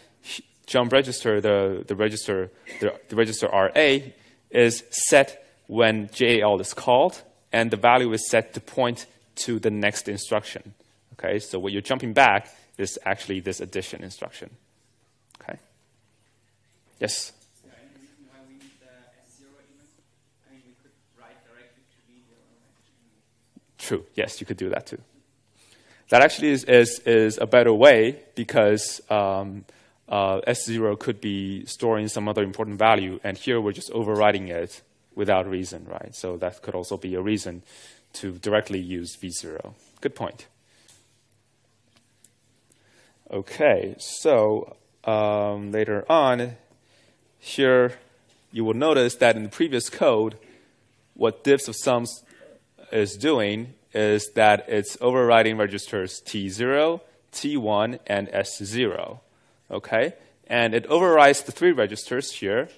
jump register, the, the register, the, the register RA is set when JAL is called, and the value is set to point to the next instruction. Okay, so what you're jumping back is actually this addition instruction. Okay. Yes. True. Yes, you could do that too. That actually is, is, is a better way because um, uh, S0 could be storing some other important value, and here we're just overriding it without reason, right? So that could also be a reason to directly use V0. Good point. Okay, so um, later on, here you will notice that in the previous code, what diffs of sums is doing is that it's overriding registers T0, T1, and S0 okay? And it overrides the three registers here.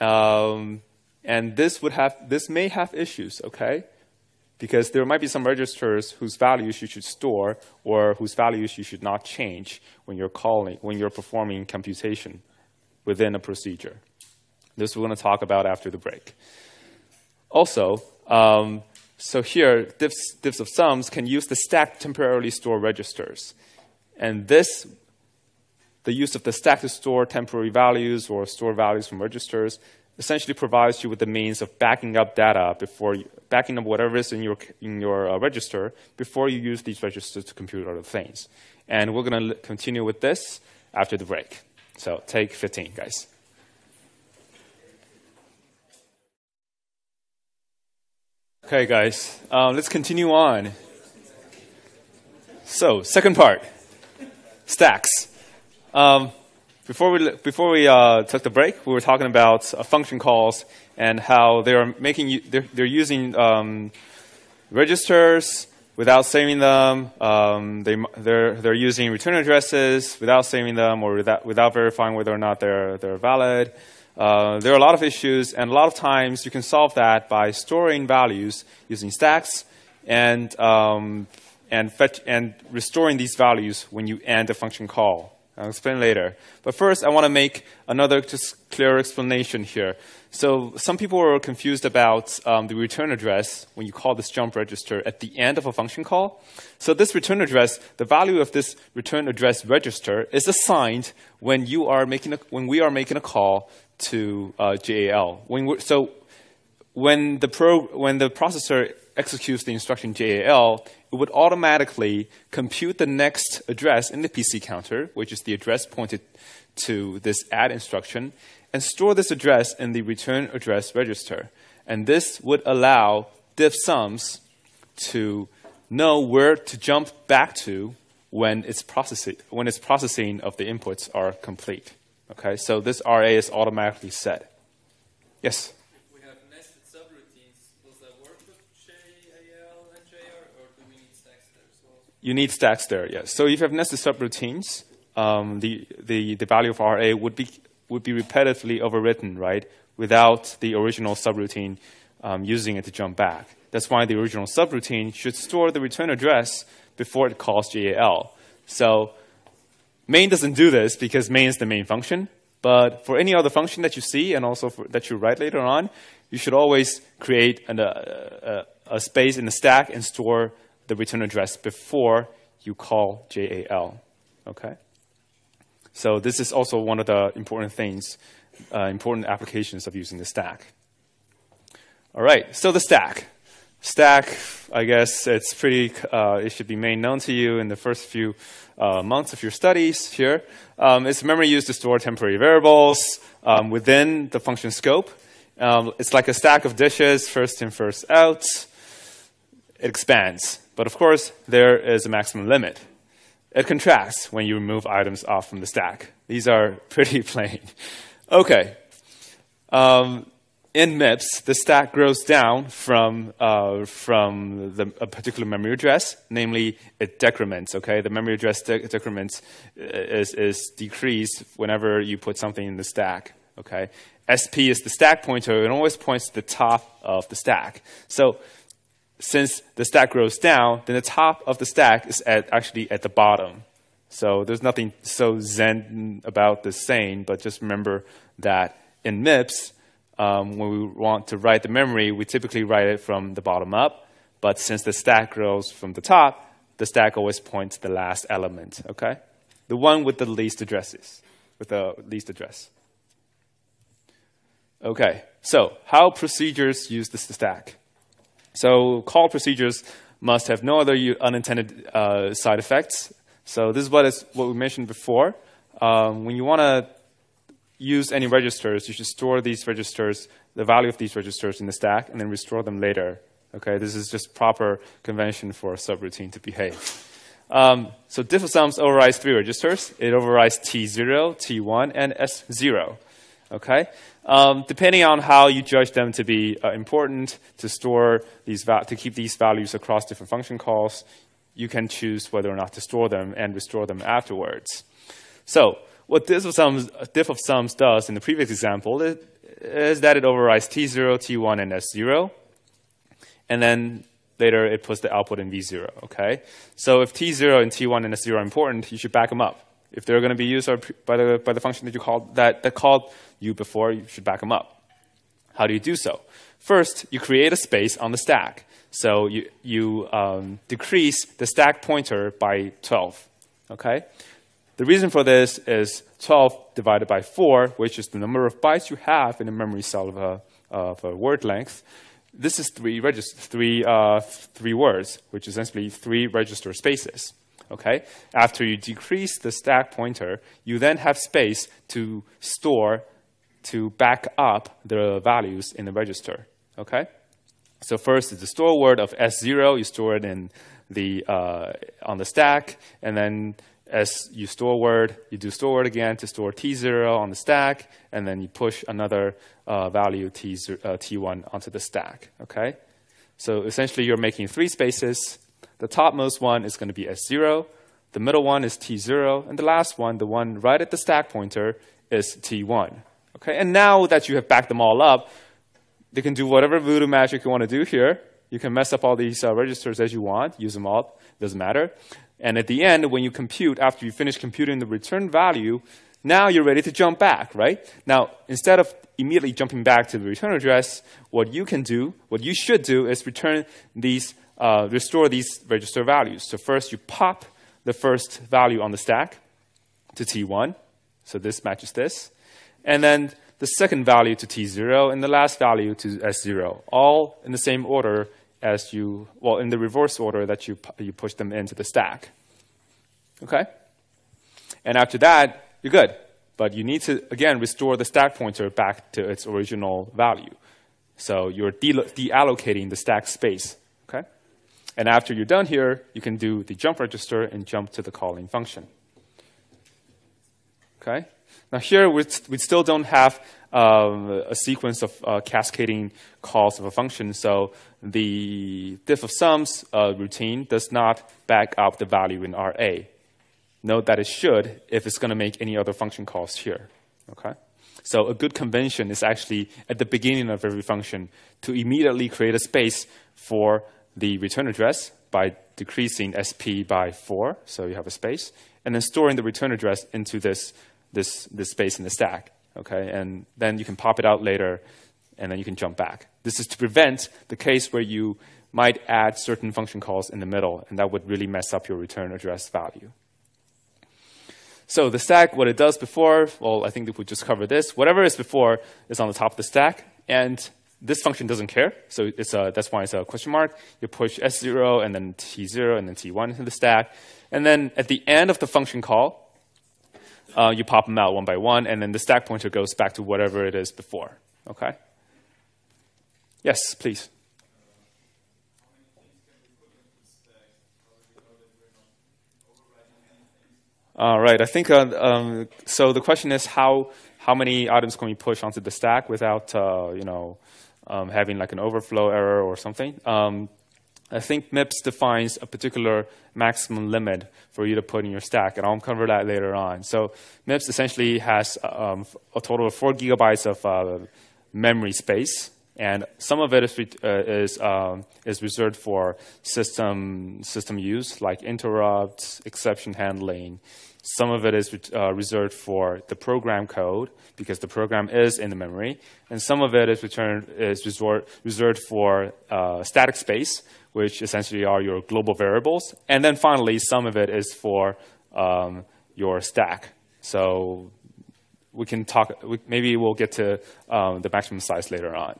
Um, and this would have this may have issues, okay? Because there might be some registers whose values you should store or whose values you should not change when you're calling when you're performing computation within a procedure. This we're going to talk about after the break. Also, um, so here, diffs, diffs of sums can use the stack temporarily store registers. And this the use of the stack to store temporary values or store values from registers essentially provides you with the means of backing up data before you, backing up whatever is in your in your uh, register before you use these registers to compute other things. And we're going to continue with this after the break. So take 15, guys. Okay, guys, um, let's continue on. So, second part stacks. Um, before we before we uh, took the break, we were talking about uh, function calls and how they are making they're, they're using um, registers without saving them. Um, they they're they're using return addresses without saving them or without without verifying whether or not they're they're valid. Uh, there are a lot of issues, and a lot of times you can solve that by storing values using stacks and um, and fetch and restoring these values when you end a function call. I'll explain later. But first, I want to make another just clear explanation here. So some people were confused about um, the return address when you call this jump register at the end of a function call. So this return address, the value of this return address register is assigned when you are making a, when we are making a call to uh, JAL. When so when the when the processor executes the instruction JAL, it would automatically compute the next address in the PC counter, which is the address pointed to this add instruction, and store this address in the return address register. And this would allow diff sums to know where to jump back to when its when its processing of the inputs are complete. Okay, so this RA is automatically set. Yes. We have nested subroutines, does that work with JAL and JR, or do we need stacks there as well? You need stacks there, yes. So if you have nested subroutines, um, the, the, the value of RA would be, would be repetitively overwritten, right, without the original subroutine um, using it to jump back. That's why the original subroutine should store the return address before it calls JAL. So main doesn't do this because main is the main function. But for any other function that you see and also for, that you write later on, you should always create an, uh, a, a space in the stack and store the return address before you call JAL. Okay? So this is also one of the important things, uh, important applications of using the stack. All right, so the stack. Stack, I guess it's pretty, uh, it should be made known to you in the first few uh, months of your studies here. Um, it's memory used to store temporary variables um, within the function scope. Um, it's like a stack of dishes, first in, first out. It expands. But of course, there is a maximum limit. It contracts when you remove items off from the stack. These are pretty plain. Okay. Um, in MIPS, the stack grows down from, uh, from the, a particular memory address, namely it decrements, okay? The memory address de decrements is, is decreased whenever you put something in the stack, okay? SP is the stack pointer, it always points to the top of the stack. So since the stack grows down, then the top of the stack is at, actually at the bottom. So there's nothing so zen about this saying, but just remember that in MIPS, um, when we want to write the memory, we typically write it from the bottom up. But since the stack grows from the top, the stack always points to the last element, okay? The one with the least addresses, with the least address. Okay, so how procedures use the stack? So call procedures must have no other unintended uh, side effects. So this is what, is what we mentioned before. Um, when you want to use any registers, you should store these registers, the value of these registers in the stack, and then restore them later. Okay, this is just proper convention for a subroutine to behave. Um, so diff of overrides three registers. It overrides T0, T1, and S0. Okay, um, depending on how you judge them to be uh, important to store these to keep these values across different function calls, you can choose whether or not to store them and restore them afterwards. So what this of sums, diff of sums does in the previous example is, that it overrides T0, T1, and S0. And then later it puts the output in V0, okay? So if T0 and T1 and S0 are important, you should back them up. If they're going to be used by the, by the function that you called, that, that called you before, you should back them up. How do you do so? First, you create a space on the stack. So you, you um, decrease the stack pointer by 12, okay? The reason for this is 12 divided by 4, which is the number of bytes you have in a memory cell of a, of a word length. This is three, three, uh, three words, which is essentially three register spaces. Okay? After you decrease the stack pointer, you then have space to store, to back up the values in the register. Okay? So first is the store word of S0. You store it in the, uh, on the stack, and then as you store word, you do store word again to store T0 on the stack, and then you push another uh, value T0, uh, T1 onto the stack, okay? So essentially you're making three spaces. The topmost one is going to be S0, the middle one is T0, and the last one, the one right at the stack pointer, is T1, okay? And now that you have backed them all up, they can do whatever voodoo magic you want to do here. You can mess up all these uh, registers as you want, use them all, doesn't matter. And at the end, when you compute, after you finish computing the return value, now you're ready to jump back, right? Now, instead of immediately jumping back to the return address, what you can do, what you should do is return these, uh, restore these register values. So first you pop the first value on the stack to T1. So this matches this. And then the second value to T0 and the last value to S0, all in the same order as you, well, in the reverse order that you, you push them into the stack. Okay? And after that, you're good. But you need to, again, restore the stack pointer back to its original value. So you're de- deallocating the stack space. Okay? And after you're done here, you can do the jump register and jump to the calling function. Okay? Now here we, still don't have um, a sequence of uh, cascading calls of a function, so the diff of sums uh, routine does not back up the value in RA. Note that it should if it's going to make any other function calls here. Okay? So a good convention is actually at the beginning of every function to immediately create a space for the return address by decreasing SP by 4, so you have a space, and then storing the return address into this, this, this space in the stack. Okay? And then you can pop it out later, and then you can jump back. This is to prevent the case where you might add certain function calls in the middle, and that would really mess up your return address value. So the stack, what it does before, well, I think we just covered this. Whatever is before is on the top of the stack, and this function doesn't care. So it's a, that's why it's a question mark. You push S0 and then T0 and then T1 into the stack. And then at the end of the function call, uh, you pop them out one by one, and then the stack pointer goes back to whatever it is before. Okay? Yes, please. All right. I think uh, um, so. The question is how how many items can we push onto the stack without uh, you know um, having like an overflow error or something. Um, I think MIPS defines a particular maximum limit for you to put in your stack, and I'll cover that later on. So MIPS essentially has um, a total of four gigabytes of uh, memory space, and some of it is uh, is, um, is reserved for system system use, like interrupts, exception handling. Some of it is uh, reserved for the program code because the program is in the memory, and some of it is returned is reserved for uh, static space, which essentially are your global variables, and then finally some of it is for um, your stack. So we can talk. We, maybe we'll get to um, the maximum size later on.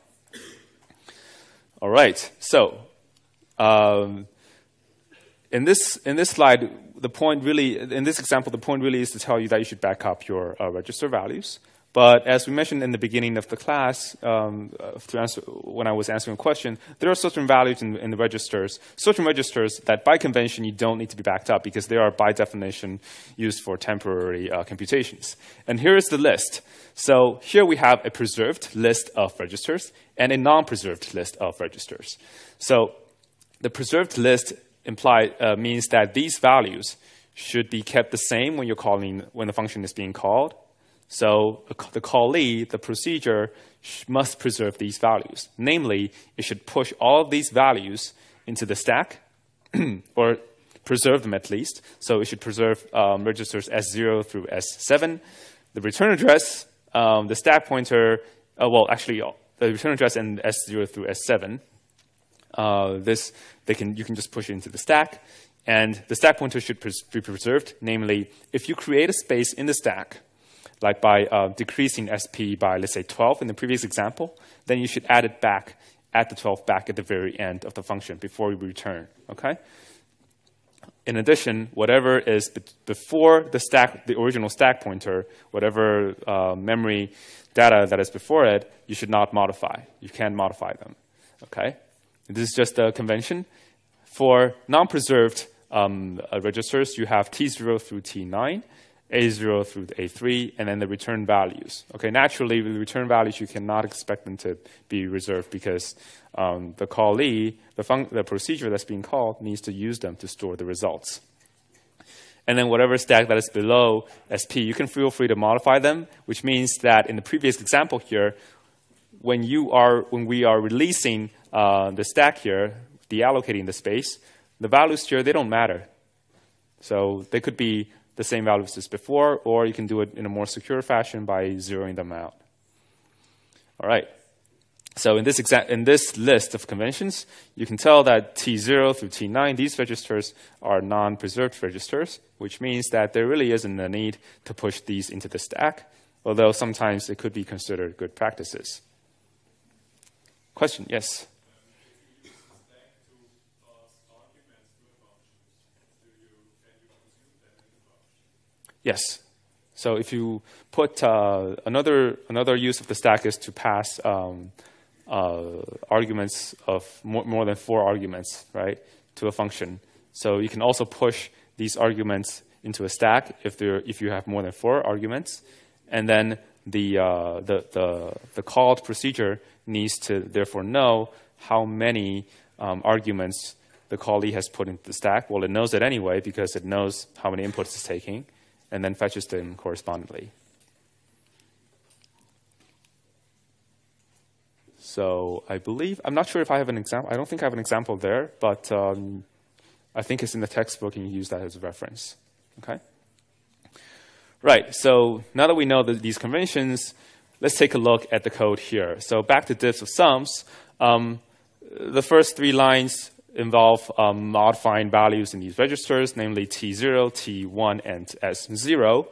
All right. So um, in this in this slide, the point really in this example, the point really is to tell you that you should back up your uh, register values. But as we mentioned in the beginning of the class, um, uh, answer, when I was answering a question, there are certain values in, in, the registers, certain registers that by convention you don't need to be backed up because they are by definition used for temporary uh, computations. And here is the list. So here we have a preserved list of registers and a non-preserved list of registers. So the preserved list imply, uh, means that these values should be kept the same when you're calling when the function is being called. So the callee, the procedure, must preserve these values. Namely, it should push all these values into the stack, or preserve them at least. So it should preserve um, registers S0 through S7. The return address, um, the stack pointer, uh, well, actually, uh, the return address and S0 through S7 uh, this they can you can just push it into the stack, and the stack pointer should pres be preserved. Namely, if you create a space in the stack, like by uh, decreasing SP by let's say 12 in the previous example, then you should add it back at the 12 back at the very end of the function before you return. Okay. In addition, whatever is before the stack, the original stack pointer, whatever uh, memory data that is before it, you should not modify. You can't modify them. Okay. This is just a convention. For non-preserved um, uh, registers, you have T0 through T9, A0 through A3, and then the return values. Okay, naturally, with the return values, you cannot expect them to be reserved because um, the callee, the, the procedure that's being called, needs to use them to store the results. And then whatever stack that is below SP, you can feel free to modify them, which means that in the previous example here, when you are when we are releasing uh, the stack here, deallocating the space, the values here they don't matter. So they could be the same values as before, or you can do it in a more secure fashion by zeroing them out. All right. So in this, in this list of conventions, you can tell that T0 through T9, these registers are non-preserved registers, which means that there really isn't a need to push these into the stack, although sometimes it could be considered good practices. Question, yes. Yes. So if you put uh, another another use of the stack is to pass um, uh, arguments of more, more, than four arguments, right, to a function. So you can also push these arguments into a stack if there if you have more than four arguments, and then the uh, the, the the called procedure needs to therefore know how many um, arguments the callee has put into the stack. Well, it knows it anyway because it knows how many inputs it's taking, and then fetches them correspondingly. So I believe I'm not sure if I have an example. I don't think I have an example there, but um, I think it's in the textbook, and you use that as a reference. Okay. Right. So now that we know the, these conventions, let's take a look at the code here. So back to diffs of sums. Um, the first three lines involve um, modifying values in these registers, namely T0, T1, and S0.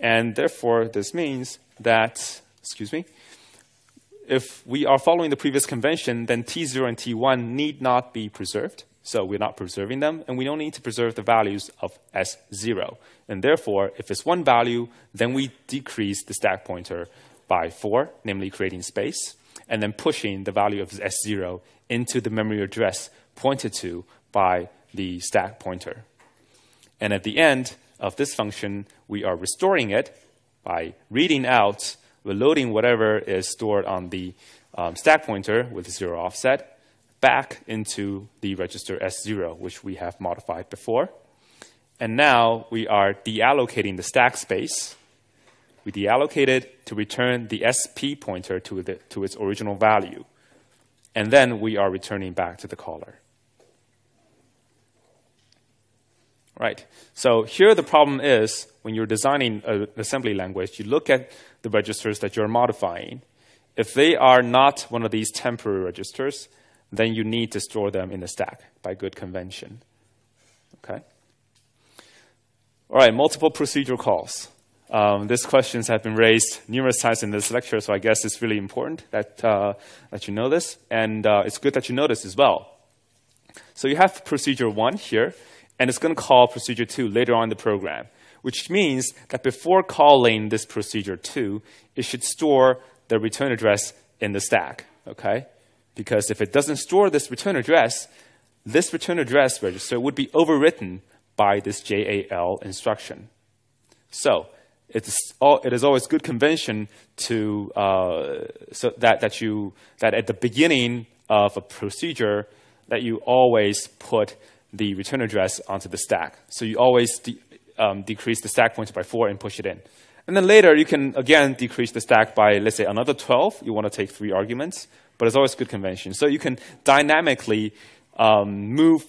And therefore, this means that, excuse me, if we are following the previous convention, then T0 and T1 need not be preserved. So we're not preserving them, and we don't need to preserve the values of S0. And therefore, if it's one value, then we decrease the stack pointer by 4, namely creating space, and then pushing the value of S0 into the memory address pointed to by the stack pointer. And at the end of this function, we are restoring it by reading out, reloading whatever is stored on the um, stack pointer with zero offset back into the register S0, which we have modified before. And now we are deallocating the stack space. We deallocate it to return the SP pointer to, the, to its original value. And then we are returning back to the caller. Right. So here the problem is when you're designing an assembly language, you look at the registers that you're modifying. If they are not one of these temporary registers, then you need to store them in the stack by good convention. Okay. All right, multiple procedural calls. Um, these questions have been raised numerous times in this lecture, so I guess it's really important that, uh, that you know this, and uh, it's good that you know this as well. So you have procedure one here, and it's going to call procedure two later on in the program, which means that before calling this procedure two, it should store the return address in the stack, okay? Because if it doesn't store this return address, this return address register would be overwritten by this JAL instruction. So it's all, it is always good convention to uh, so that that you that at the beginning of a procedure that you always put the return address onto the stack. So you always de um, decrease the stack pointer by four and push it in. And then later you can again decrease the stack by let's say another 12. You want to take three arguments, but it's always good convention. So you can dynamically um, move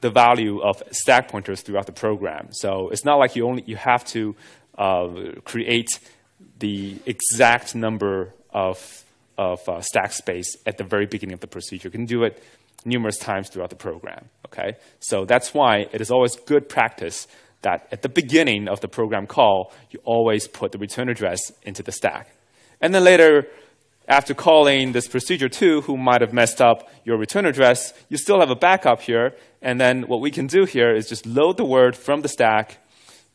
the value of stack pointers throughout the program. So it's not like you only you have to uh, create the exact number of of uh, stack space at the very beginning of the procedure. You can do it numerous times throughout the program. Okay, so that's why it is always good practice that at the beginning of the program call, you always put the return address into the stack, and then later after calling this procedure two, who might have messed up your return address, you still have a backup here. And then what we can do here is just load the word from the stack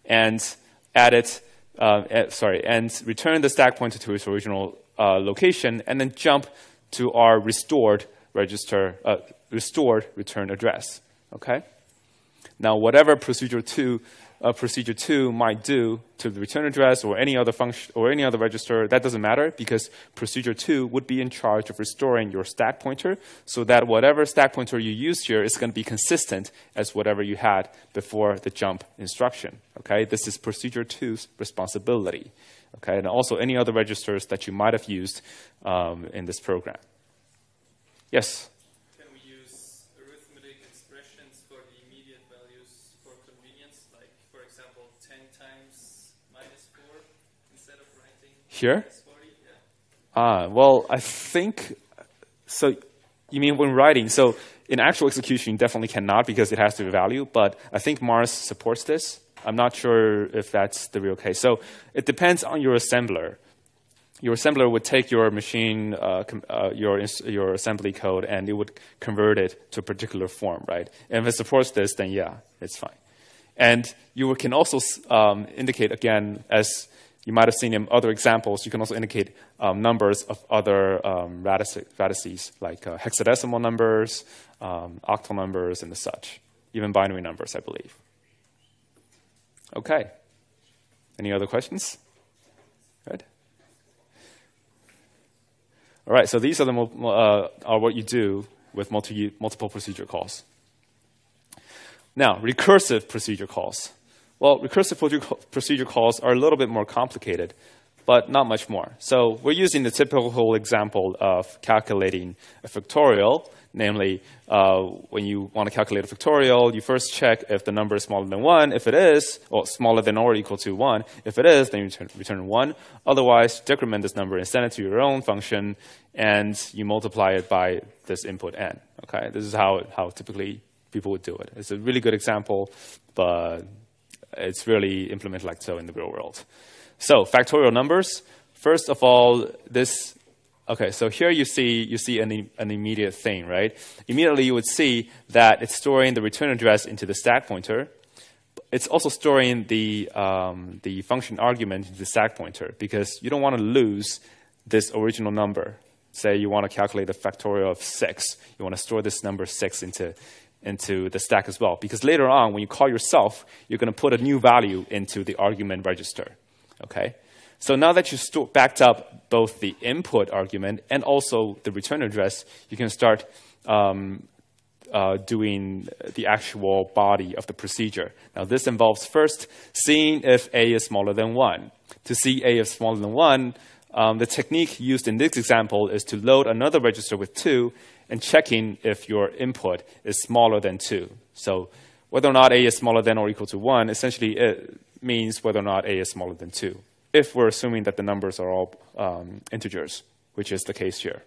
and add it, uh, sorry, and return the stack pointer to its original uh, location, and then jump to our restored register, uh, restored return address. Okay. Now, whatever procedure two uh, procedure two might do to the return address or any other function or any other register, that doesn't matter because procedure two would be in charge of restoring your stack pointer so that whatever stack pointer you use here is going to be consistent as whatever you had before the jump instruction. Okay, this is procedure two's responsibility. Okay, and also any other registers that you might have used um, in this program. Yes. Can we use arithmetic expressions for the immediate values for convenience, like for example 10 times minus 4 instead of writing Here? Ah, well, I think so. You mean when writing? So in actual execution, you definitely cannot because it has to be value. But I think Mars supports this. I'm not sure if that's the real case. So it depends on your assembler. Your assembler would take your machine, uh, uh, your your assembly code, and it would convert it to a particular form, right? And if it supports this, then yeah, it's fine. And you can also um, indicate, again, as you might have seen in other examples, you can also indicate um, numbers of other um, radices, like uh, hexadecimal numbers, um, octal numbers, and the such, even binary numbers, I believe. Okay. Any other questions? Good. All right, so these are, the, uh, are what you do with multi, multiple procedure calls. Now, recursive procedure calls. Well, recursive procedure calls are a little bit more complicated, but not much more. So we're using the typical example of calculating a factorial, namely uh, when you want to calculate a factorial, you first check if the number is smaller than 1. If it is, or smaller than or equal to 1. If it is, then you return, return 1. Otherwise, decrement this number and send it to your own function, and you multiply it by this input n. Okay, This is how, how typically people would do it. It's a really good example, but it's really implemented like so in the real world. So factorial numbers. First of all, this Okay, so here you see you see an, an immediate thing, right? Immediately you would see that it's storing the return address into the stack pointer. It's also storing the um, the function argument into the stack pointer because you don't want to lose this original number. Say you want to calculate the factorial of six, you want to store this number six into into the stack as well because later on when you call yourself, you're going to put a new value into the argument register. Okay. So now that you've backed up both the input argument and also the return address, you can start um, uh, doing the actual body of the procedure. Now this involves first seeing if a is smaller than 1. To see a is smaller than 1, um, the technique used in this example is to load another register with 2 and checking if your input is smaller than 2. So whether or not a is smaller than or equal to 1 essentially it means whether or not a is smaller than 2 if we're assuming that the numbers are all um, integers, which is the case here.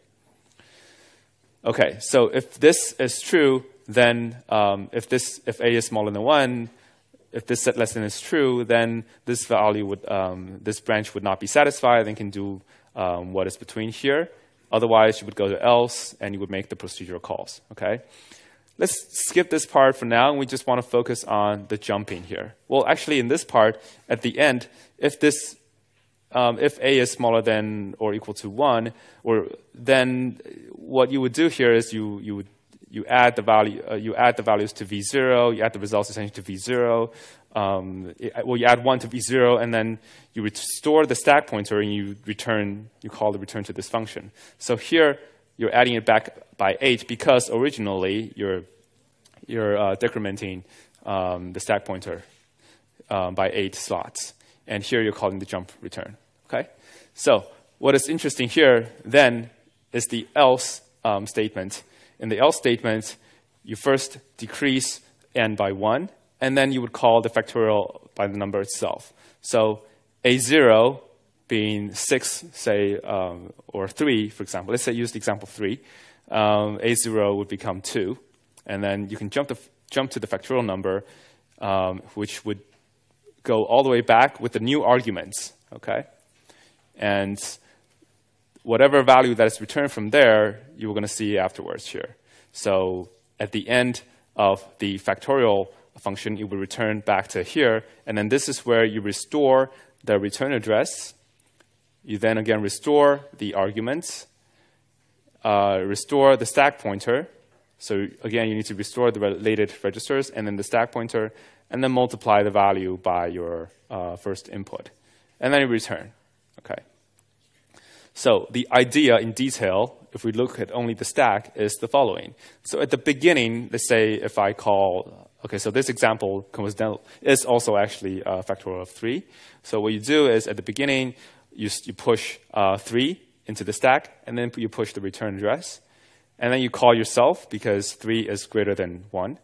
Okay, so if this is true, then um, if this if a is smaller than one, if this set less than is true, then this value would um, this branch would not be satisfied and can do um, what is between here. Otherwise, you would go to else and you would make the procedural calls. Okay. Let's skip this part for now, and we just want to focus on the jumping here. Well, actually, in this part, at the end, if this um, if a is smaller than or equal to 1, or then what you would do here is you, you, would, you, add, the value, uh, you add the values to v0, you add the results essentially to v0. Um, it, well, you add 1 to v0, and then you restore the stack pointer, and you return, you call the return to this function. So here, you're adding it back by 8 because originally you're, you're uh, decrementing um, the stack pointer um, by 8 slots and here you're calling the jump return. Okay? So what is interesting here then is the else um, statement. In the else statement, you first decrease n by 1, and then you would call the factorial by the number itself. So a0 being 6, say, um, or 3, for example. Let's say use the example 3. Um, a0 would become 2, and then you can jump, the, jump to the factorial number, um, which would go all the way back with the new arguments, okay? And whatever value that is returned from there, you're going to see afterwards here. So at the end of the factorial function, it will return back to here. And then this is where you restore the return address. You then again restore the arguments, uh, restore the stack pointer. So again, you need to restore the related registers and then the stack pointer and then multiply the value by your uh, first input. And then you return. So the idea in detail, if we look at only the stack, is the following. So at the beginning, let's say if I call, okay, so this example is also actually a factorial of 3. So what you do is at the beginning, you, you push uh, 3 into the stack, and then you push the return address. And then you call yourself because 3 is greater than 1.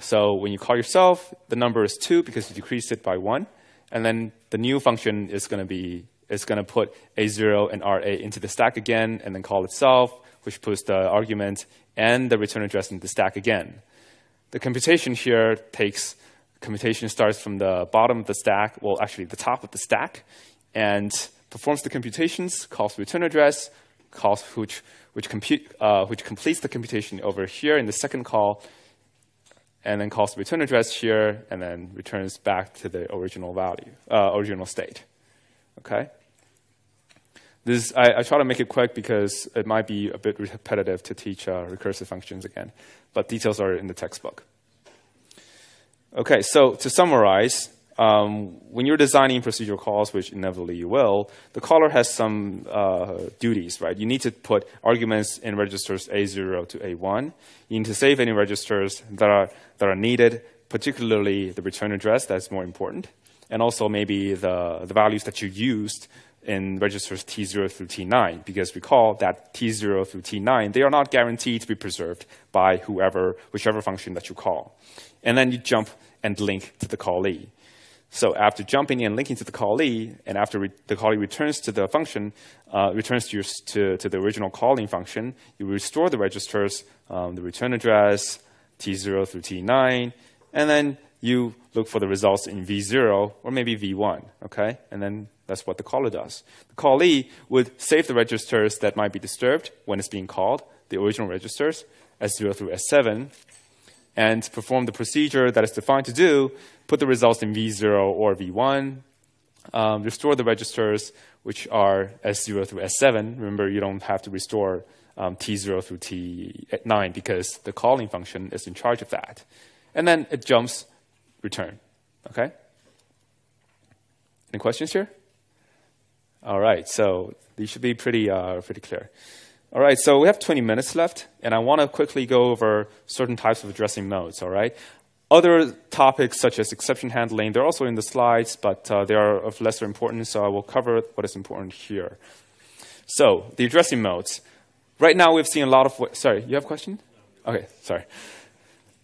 So when you call yourself, the number is 2 because you decreased it by 1. And then the new function is going to be is going to put a0 and ra into the stack again, and then call itself, which puts the argument and the return address into the stack again. The computation here takes computation starts from the bottom of the stack, well, actually the top of the stack, and performs the computations, calls the return address, calls which which compute uh, which completes the computation over here in the second call, and then calls the return address here, and then returns back to the original value, uh, original state. Okay. This I, I, try to make it quick because it might be a bit repetitive to teach uh, recursive functions again, but details are in the textbook. Okay, so to summarize, um, when you're designing procedural calls, which inevitably you will, the caller has some uh, duties, right? You need to put arguments in registers A0 to A1. You need to save any registers that are, that are needed, particularly the return address, that's more important, and also maybe the, the values that you used in registers T0 through T9, because recall that T0 through T9, they are not guaranteed to be preserved by whoever, whichever function that you call. And then you jump and link to the callee. So after jumping and linking to the callee, and after the callee returns to the function, uh, returns to, your, to, to, the original calling function, you restore the registers, um, the return address, T0 through T9, and then you look for the results in V0 or maybe V1, okay? And then that's what the caller does. The callee would save the registers that might be disturbed when it's being called, the original registers, S0 through S7, and perform the procedure that is defined to do, put the results in V0 or V1, um, restore the registers, which are S0 through S7. Remember, you don't have to restore um, T0 through T9 because the calling function is in charge of that. And then it jumps return. Okay? Any questions here? All right, so these should be pretty, uh, pretty clear. All right, so we have 20 minutes left, and I want to quickly go over certain types of addressing modes, all right? Other topics such as exception handling, they're also in the slides, but uh, they are of lesser importance, so I will cover what is important here. So, the addressing modes. Right now, we've seen a lot of. Sorry, you have a question? Okay, sorry.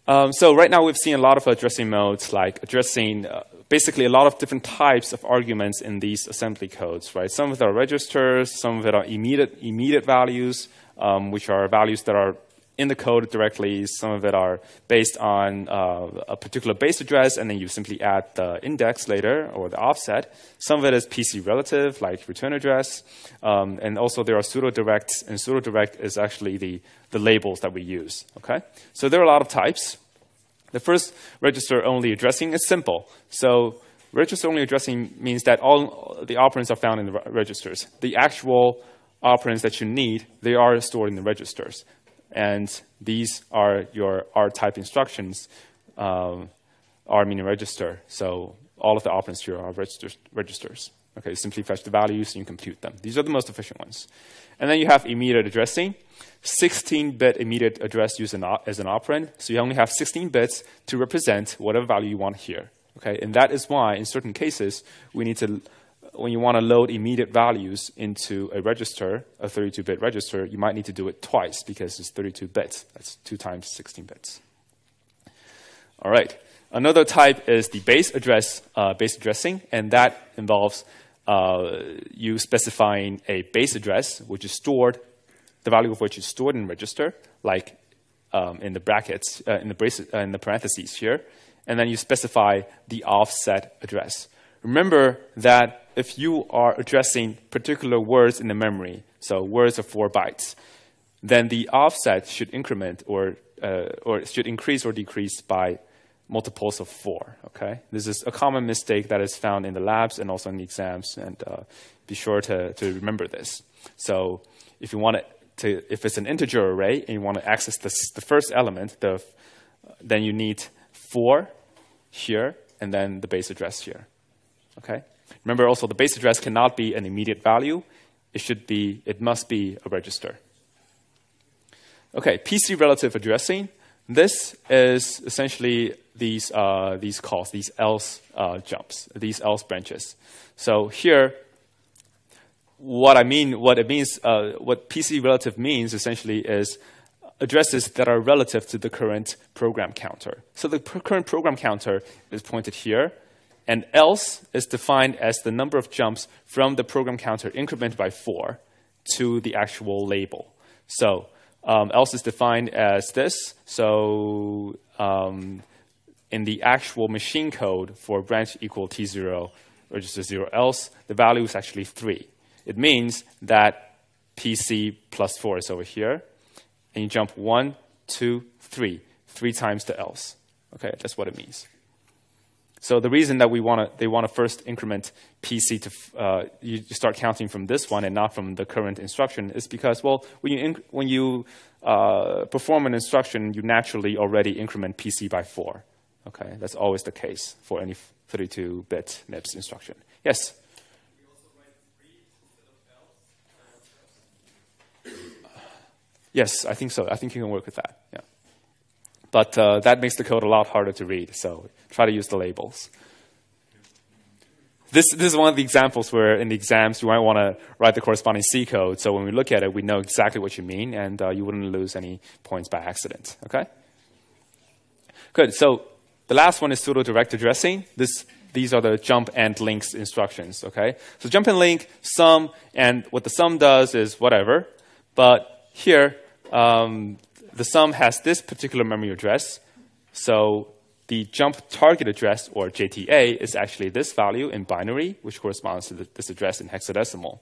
Um, so, right now, we've seen a lot of addressing modes, like addressing uh, basically a lot of different types of arguments in these assembly codes, right? Some of it are registers, some of it are immediate, immediate values, um, which are values that are in the code directly. Some of it are based on uh, a particular base address, and then you simply add the index later or the offset. Some of it is PC relative, like return address. Um, and also there are pseudo directs, and pseudo direct is actually the, the labels that we use. Okay? So there are a lot of types. The first register only addressing is simple. So register only addressing means that all the operands are found in the registers. The actual operands that you need, they are stored in the registers. And these are your R-type instructions, um, R meaning register. So all of the operands here are registers. registers. Okay, simply fetch the values and you compute them. These are the most efficient ones. And then you have immediate addressing. 16-bit immediate address used as an operand. So you only have 16 bits to represent whatever value you want here. Okay, and that is why in certain cases we need to, when you want to load immediate values into a register, a 32-bit register, you might need to do it twice because it's 32 bits. That's two times 16 bits. All right. Another type is the base address, uh, base addressing, and that involves uh, you specifying a base address, which is stored the value of which is stored in register, like um, in the brackets, uh, in, the uh, in the parentheses here, and then you specify the offset address. Remember that if you are addressing particular words in the memory, so words of four bytes, then the offset should increment or, uh, or should increase or decrease by multiples of four. Okay, this is a common mistake that is found in the labs and also in the exams, and uh, be sure to, to remember this. So if you want to if it's an integer array and you want to access this, the first element, the, then you need 4 here and then the base address here. Okay? Remember also the base address cannot be an immediate value. It should be, it must be a register. Okay, PC relative addressing. This is essentially these, uh, these calls, these else uh, jumps, these else branches. So here, what I mean, what it means, uh, what PC relative means essentially is addresses that are relative to the current program counter. So the current program counter is pointed here, and else is defined as the number of jumps from the program counter incremented by four to the actual label. So um, else is defined as this. So um, in the actual machine code for branch equal T0 register 0 else, the value is actually 3. It means that PC plus 4 is over here, and you jump 1, 2, 3, three times the else. Okay, that's what it means. So the reason that we want to, they want to first increment PC to, uh, you, start counting from this one and not from the current instruction is because, well, when you, when you uh, perform an instruction, you naturally already increment PC by four. Okay, that's always the case for any 32-bit MIPS instruction. Yes? Yes, I think so. I think you can work with that. Yeah. But uh, that makes the code a lot harder to read, so try to use the labels. This, this is one of the examples where in the exams you might want to write the corresponding C code, so when we look at it, we know exactly what you mean, and uh, you wouldn't lose any points by accident. Okay? Good. So the last one is pseudo direct addressing. This, these are the jump and links instructions. Okay? So jump and link, sum, and what the sum does is whatever. But here, um, the sum has this particular memory address. So the jump target address, or JTA, is actually this value in binary, which corresponds to the, this address in hexadecimal.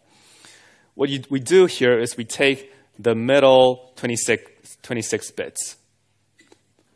What you, we do here is we take the middle 26, 26 bits.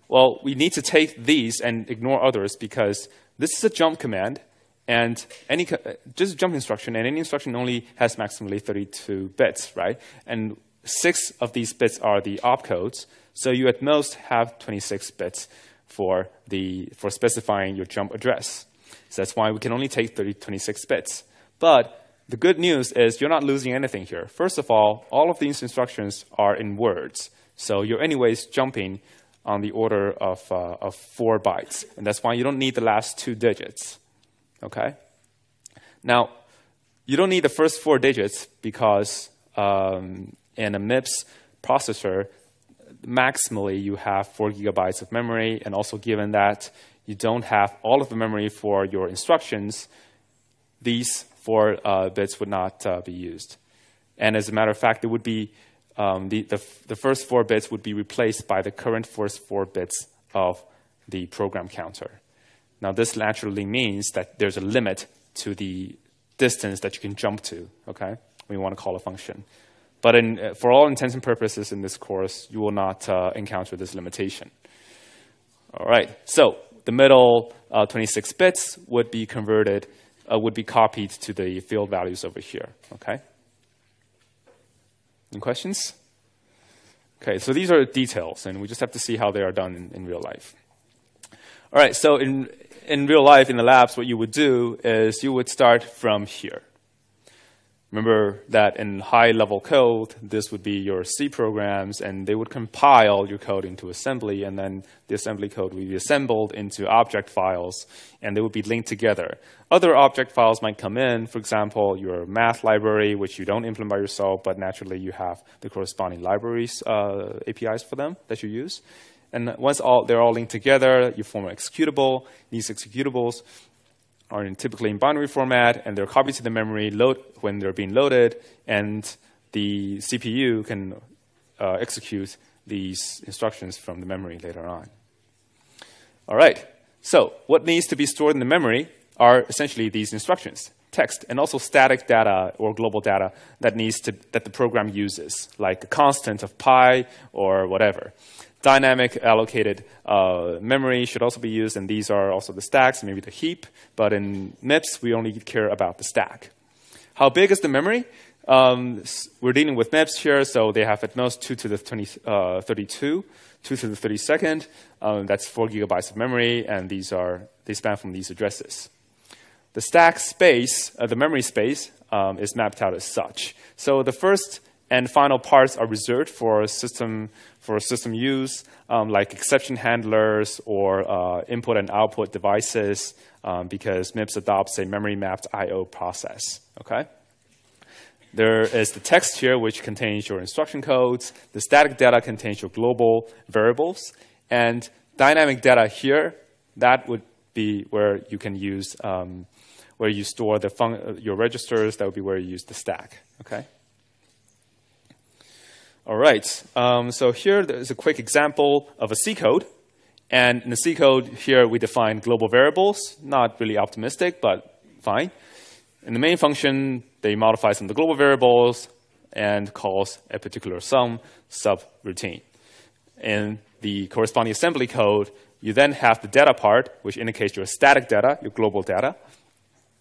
Well, we need to take these and ignore others because this is a jump command, and any uh, just a jump instruction, and any instruction only has maximally 32 bits, right? And six of these bits are the opcodes, so you at most have 26 bits for the for specifying your jump address. So that's why we can only take 30, 26 bits. But the good news is you're not losing anything here. First of all, all of these instructions are in words, so you're anyways jumping on the order of, uh, of four bytes, and that's why you don't need the last two digits. Okay. Now, you don't need the first four digits because um, in a MIPS processor, maximally you have four gigabytes of memory, and also given that you don't have all of the memory for your instructions, these four uh, bits would not uh, be used. And as a matter of fact, it would be um, the, the, the first four bits would be replaced by the current first four bits of the program counter. Now, this naturally means that there's a limit to the distance that you can jump to, okay, when you want to call a function. But in, uh, for all intents and purposes in this course, you will not uh, encounter this limitation. All right, so the middle uh, 26 bits would be converted, uh, would be copied to the field values over here, okay? Any questions? Okay, so these are details, and we just have to see how they are done in, in real life. All right, so in, in real life, in the labs, what you would do is you would start from here. Remember that in high level code, this would be your C programs, and they would compile your code into assembly, and then the assembly code would be assembled into object files, and they would be linked together. Other object files might come in, for example, your math library, which you don't implement by yourself, but naturally you have the corresponding libraries uh, APIs for them that you use. And once all, they're all linked together, you form an executable. These executables are in typically in binary format, and they're copied to the memory load when they're being loaded, and the CPU can uh, execute these instructions from the memory later on. All right. So what needs to be stored in the memory are essentially these instructions, text, and also static data or global data that needs to that the program uses, like a constant of pi or whatever. Dynamic allocated uh, memory should also be used, and these are also the stacks, maybe the heap. But in MIPS, we only care about the stack. How big is the memory? Um, we're dealing with MIPS here, so they have at most 2 to the 20, uh, 32, 2 to the 32nd. Um, that's 4 gigabytes of memory, and these are they span from these addresses. The stack space, uh, the memory space, um, is mapped out as such. So the first and final parts are reserved for system for system use, um, like exception handlers or uh, input and output devices, um, because MIPS adopts a memory mapped I/O process. Okay. There is the text here, which contains your instruction codes. The static data contains your global variables, and dynamic data here. That would be where you can use um, where you store the fun- your registers. That would be where you use the stack. Okay. All right. Um, so here is a quick example of a C code. And in the C code, here we define global variables. Not really optimistic, but fine. In the main function, they modify some of the global variables and calls a particular sum subroutine. In the corresponding assembly code, You then have the data part, which indicates your static data, your global data.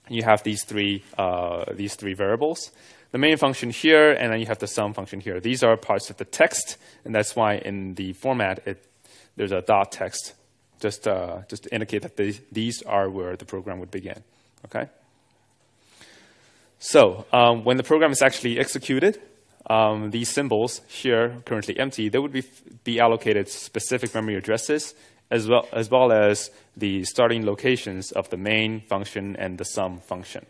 You have these three, uh, these three variables. The main function here, and then you have the sum function here. These are parts of the text, and that's why in the format it, there's a dot text, just, uh, just to indicate that they, these are where the program would begin. Okay. So um, when the program is actually executed, um, these symbols here, currently empty, they would be, be allocated specific memory addresses as well, as well as the starting locations of the main function and the sum function.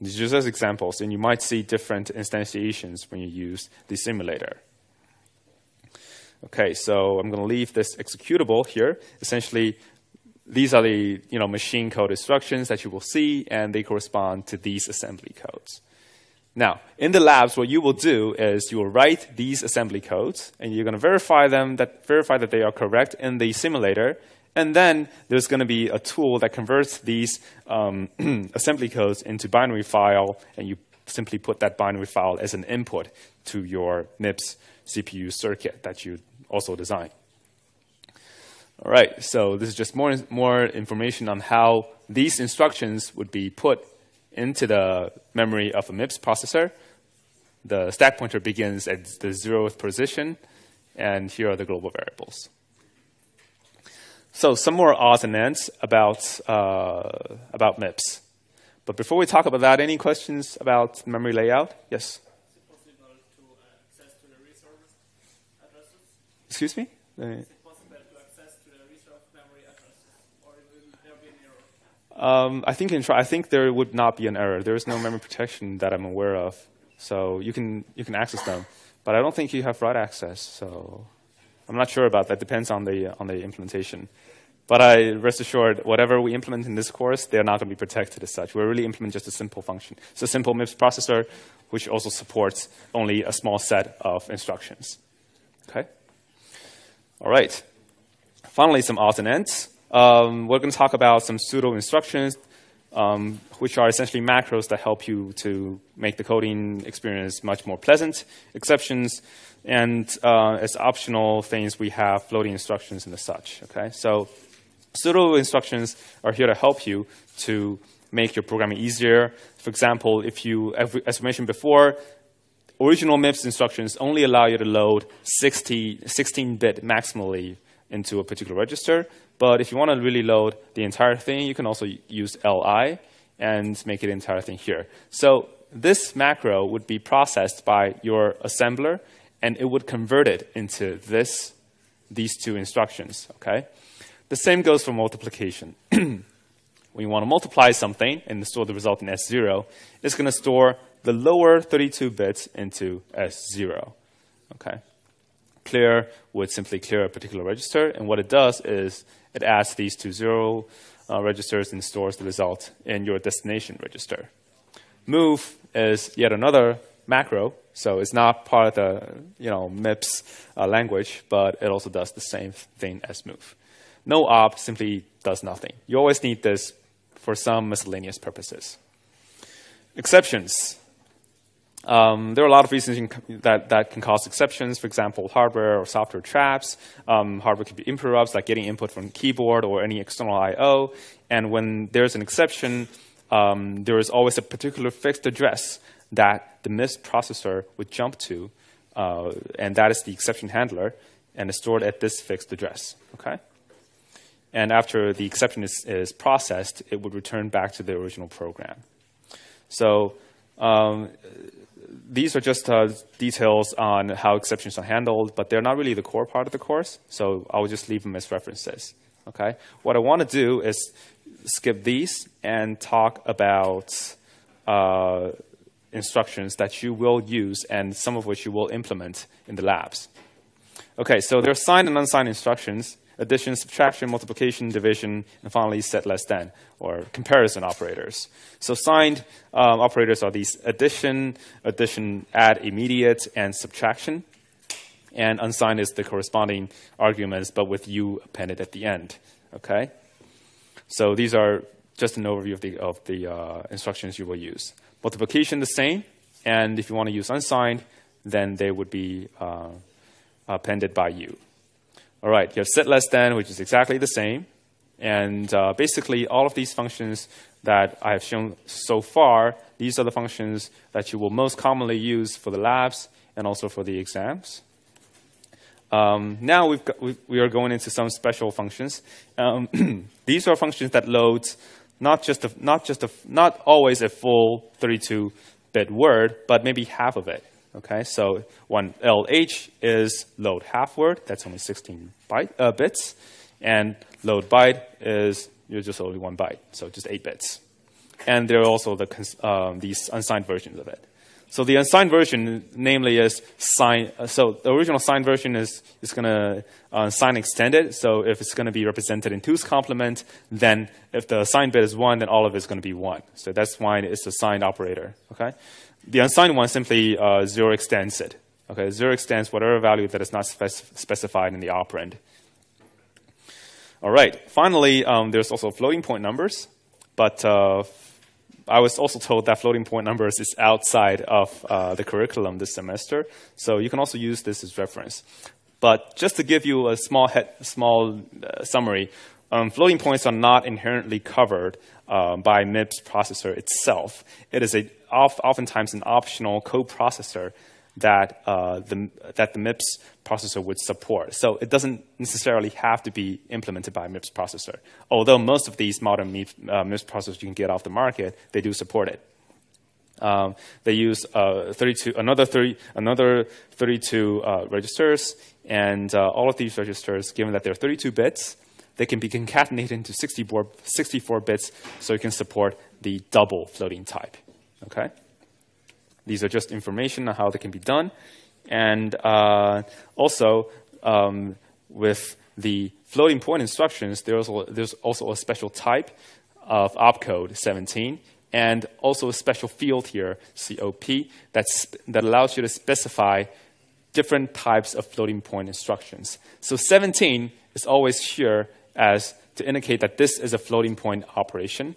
These just as examples, and you might see different instantiations when you use the simulator. Okay, so I'm going to leave this executable here. Essentially, these are the you know, machine code instructions that you will see, and they correspond to these assembly codes. Now, in the labs, what you will do is you will write these assembly codes, and you're going to verify them, that verify that they are correct in the simulator, and then there's going to be a tool that converts these um, assembly codes into binary file, and you simply put that binary file as an input to your MIPS CPU circuit that you also design. All right, so this is just more, more information on how these instructions would be put into the memory of a MIPS processor. The stack pointer begins at the zeroth position, and here are the global variables. So some more odds and ends about, uh, about MIPS. But before we talk about that, any questions about memory layout? Yes? Is it possible to uh, access to the reserved addresses? Excuse me? Uh, Is it possible to access to the reserved memory addresses? Or will there be an error? Um, I think in I think there would not be an error. There is no memory protection that I'm aware of, so you can you can access them, but I don't think you have write access. So I'm not sure about that. Depends on the on the implementation. But I rest assured, whatever we implement in this course, they're not going to be protected as such. We're really implement just a simple function. It's a simple MIPS processor, which also supports only a small set of instructions. Okay. All right. Finally, some odds and ends. Um, we're going to talk about some pseudo instructions, um, which are essentially macros that help you to make the coding experience much more pleasant. Exceptions, and uh, as optional things, we have floating instructions and the such. Okay, so pseudo instructions are here to help you to make your programming easier. For example, if you, as we mentioned before, original MIPS instructions only allow you to load 60, 16-bit maximally into a particular register. But if you want to really load the entire thing, you can also use LI and make it entire thing here. So this macro would be processed by your assembler, and it would convert it into this, these two instructions. Okay. The same goes for multiplication. when you want to multiply something and store the result in S0, it's going to store the lower 32 bits into S0. Okay. Clear would simply clear a particular register, and what it does is it adds these two zero uh, registers and stores the result in your destination register. Move is yet another macro, so it's not part of the you know MIPS uh, language, but it also does the same thing as move. No op simply does nothing. You always need this for some miscellaneous purposes. Exceptions. Um, there are a lot of reasons that, that can cause exceptions. For example, hardware or software traps. Um, hardware could be interrupts, like getting input from keyboard or any external I/O. And when there's an exception, um, there is always a particular fixed address that the MIPS processor would jump to, uh, and that is the exception handler, and is stored at this fixed address. Okay. And after the exception is, is processed, it would return back to the original program. So um, these are just uh, details on how exceptions are handled, but they're not really the core part of the course, so I will just leave them as references. Okay? What I want to do is skip these and talk about uh, instructions that you will use and some of which you will implement in the labs. Okay, so there are signed and unsigned instructions addition, subtraction, multiplication, division, and finally set less than, or comparison operators. So signed um, operators are these addition, addition, add immediate, and subtraction. And unsigned is the corresponding arguments, but with u appended at the end. Okay? So these are just an overview of the, of the uh, instructions you will use. Multiplication the same, and if you want to use unsigned, then they would be uh, appended by u. All right, you have set less than, which is exactly the same. And uh, basically, all of these functions that I have shown so far, these are the functions that you will most commonly use for the labs and also for the exams. Um, now we've got, we, we, are going into some special functions. Um, these are functions that load not just a, not just a, not always a full 32-bit word, but maybe half of it. Okay, so one LH is load half word. That's only 16 byte, uh, bits, and load byte is just only one byte, so just eight bits. And there are also the um, these unsigned versions of it. So the unsigned version, namely, is sign. Uh, so the original signed version is is going to uh, sign extended. So if it's going to be represented in two's complement, then if the signed bit is one, then all of it is going to be one. So that's why it's a signed operator. Okay. The unsigned one simply uh, zero extends it. Okay. Zero extends whatever value that is not spec specified in the operand. All right. Finally, um, there's also floating point numbers, but uh, I was also told that floating point numbers is outside of uh, the curriculum this semester, so you can also use this as reference. But just to give you a small, head, small uh, summary, um, floating points are not inherently covered uh, by MIPS processor itself. It is a, oftentimes an optional coprocessor that uh, the that the MIPS processor would support. So it doesn't necessarily have to be implemented by a MIPS processor. Although most of these modern MIPS, uh, MIPS processors you can get off the market, they do support it. Um, they use uh, 32, another 30, another 32 uh, registers, and uh, all of these registers, given that they're 32 bits, they can be concatenated into 64, 64 bits, so you can support the double floating type. Okay. These are just information on how they can be done. And uh, also, um, with the floating point instructions, there's also, there's also a special type of opcode 17 and also a special field here, COP, that's, that allows you to specify different types of floating point instructions. So 17 is always here as to indicate that this is a floating point operation.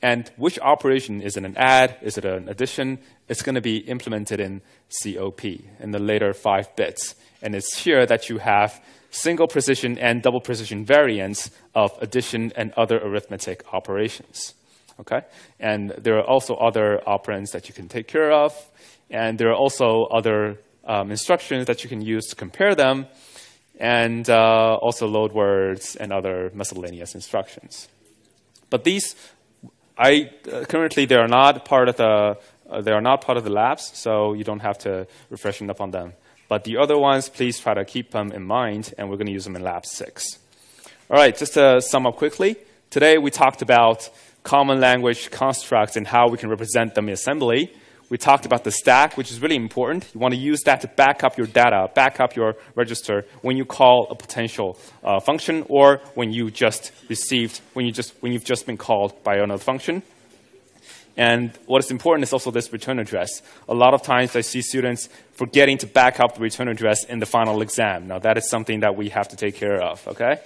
And which operation is it an add? Is it an addition? It's going to be implemented in COP in the later five bits. And it's here that you have single precision and double precision variants of addition and other arithmetic operations. Okay? And there are also other operands that you can take care of. And there are also other um, instructions that you can use to compare them. And uh, also load words and other miscellaneous instructions. But these I uh, currently they are not part of the uh, they are not part of the labs, so you don't have to refreshen up on them. But the other ones, please try to keep them in mind, and we're going to use them in Lab 6. All right, just to sum up quickly, today we talked about common language constructs and how we can represent them in assembly. We talked about the stack, which is really important. You want to use that to back up your data, back up your register when you call a potential uh, function or when you just received, when, you just, when you've just been called by another function. And what is important is also this return address. A lot of times I see students forgetting to back up the return address in the final exam. Now that is something that we have to take care of, okay?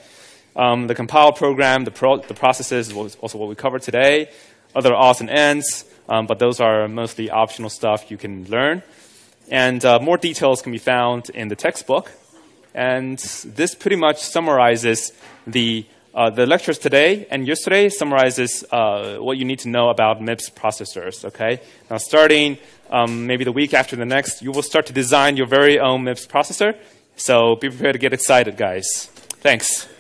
Um, the compile program, the, pro the processes is also what we covered today. Other odds and ends, um, but those are mostly optional stuff you can learn. And uh, more details can be found in the textbook. And this pretty much summarizes the, uh, the lectures today and yesterday summarizes uh, what you need to know about MIPS processors, okay? Now starting um, maybe the week after the next, you will start to design your very own MIPS processor. So be prepared to get excited, guys. Thanks.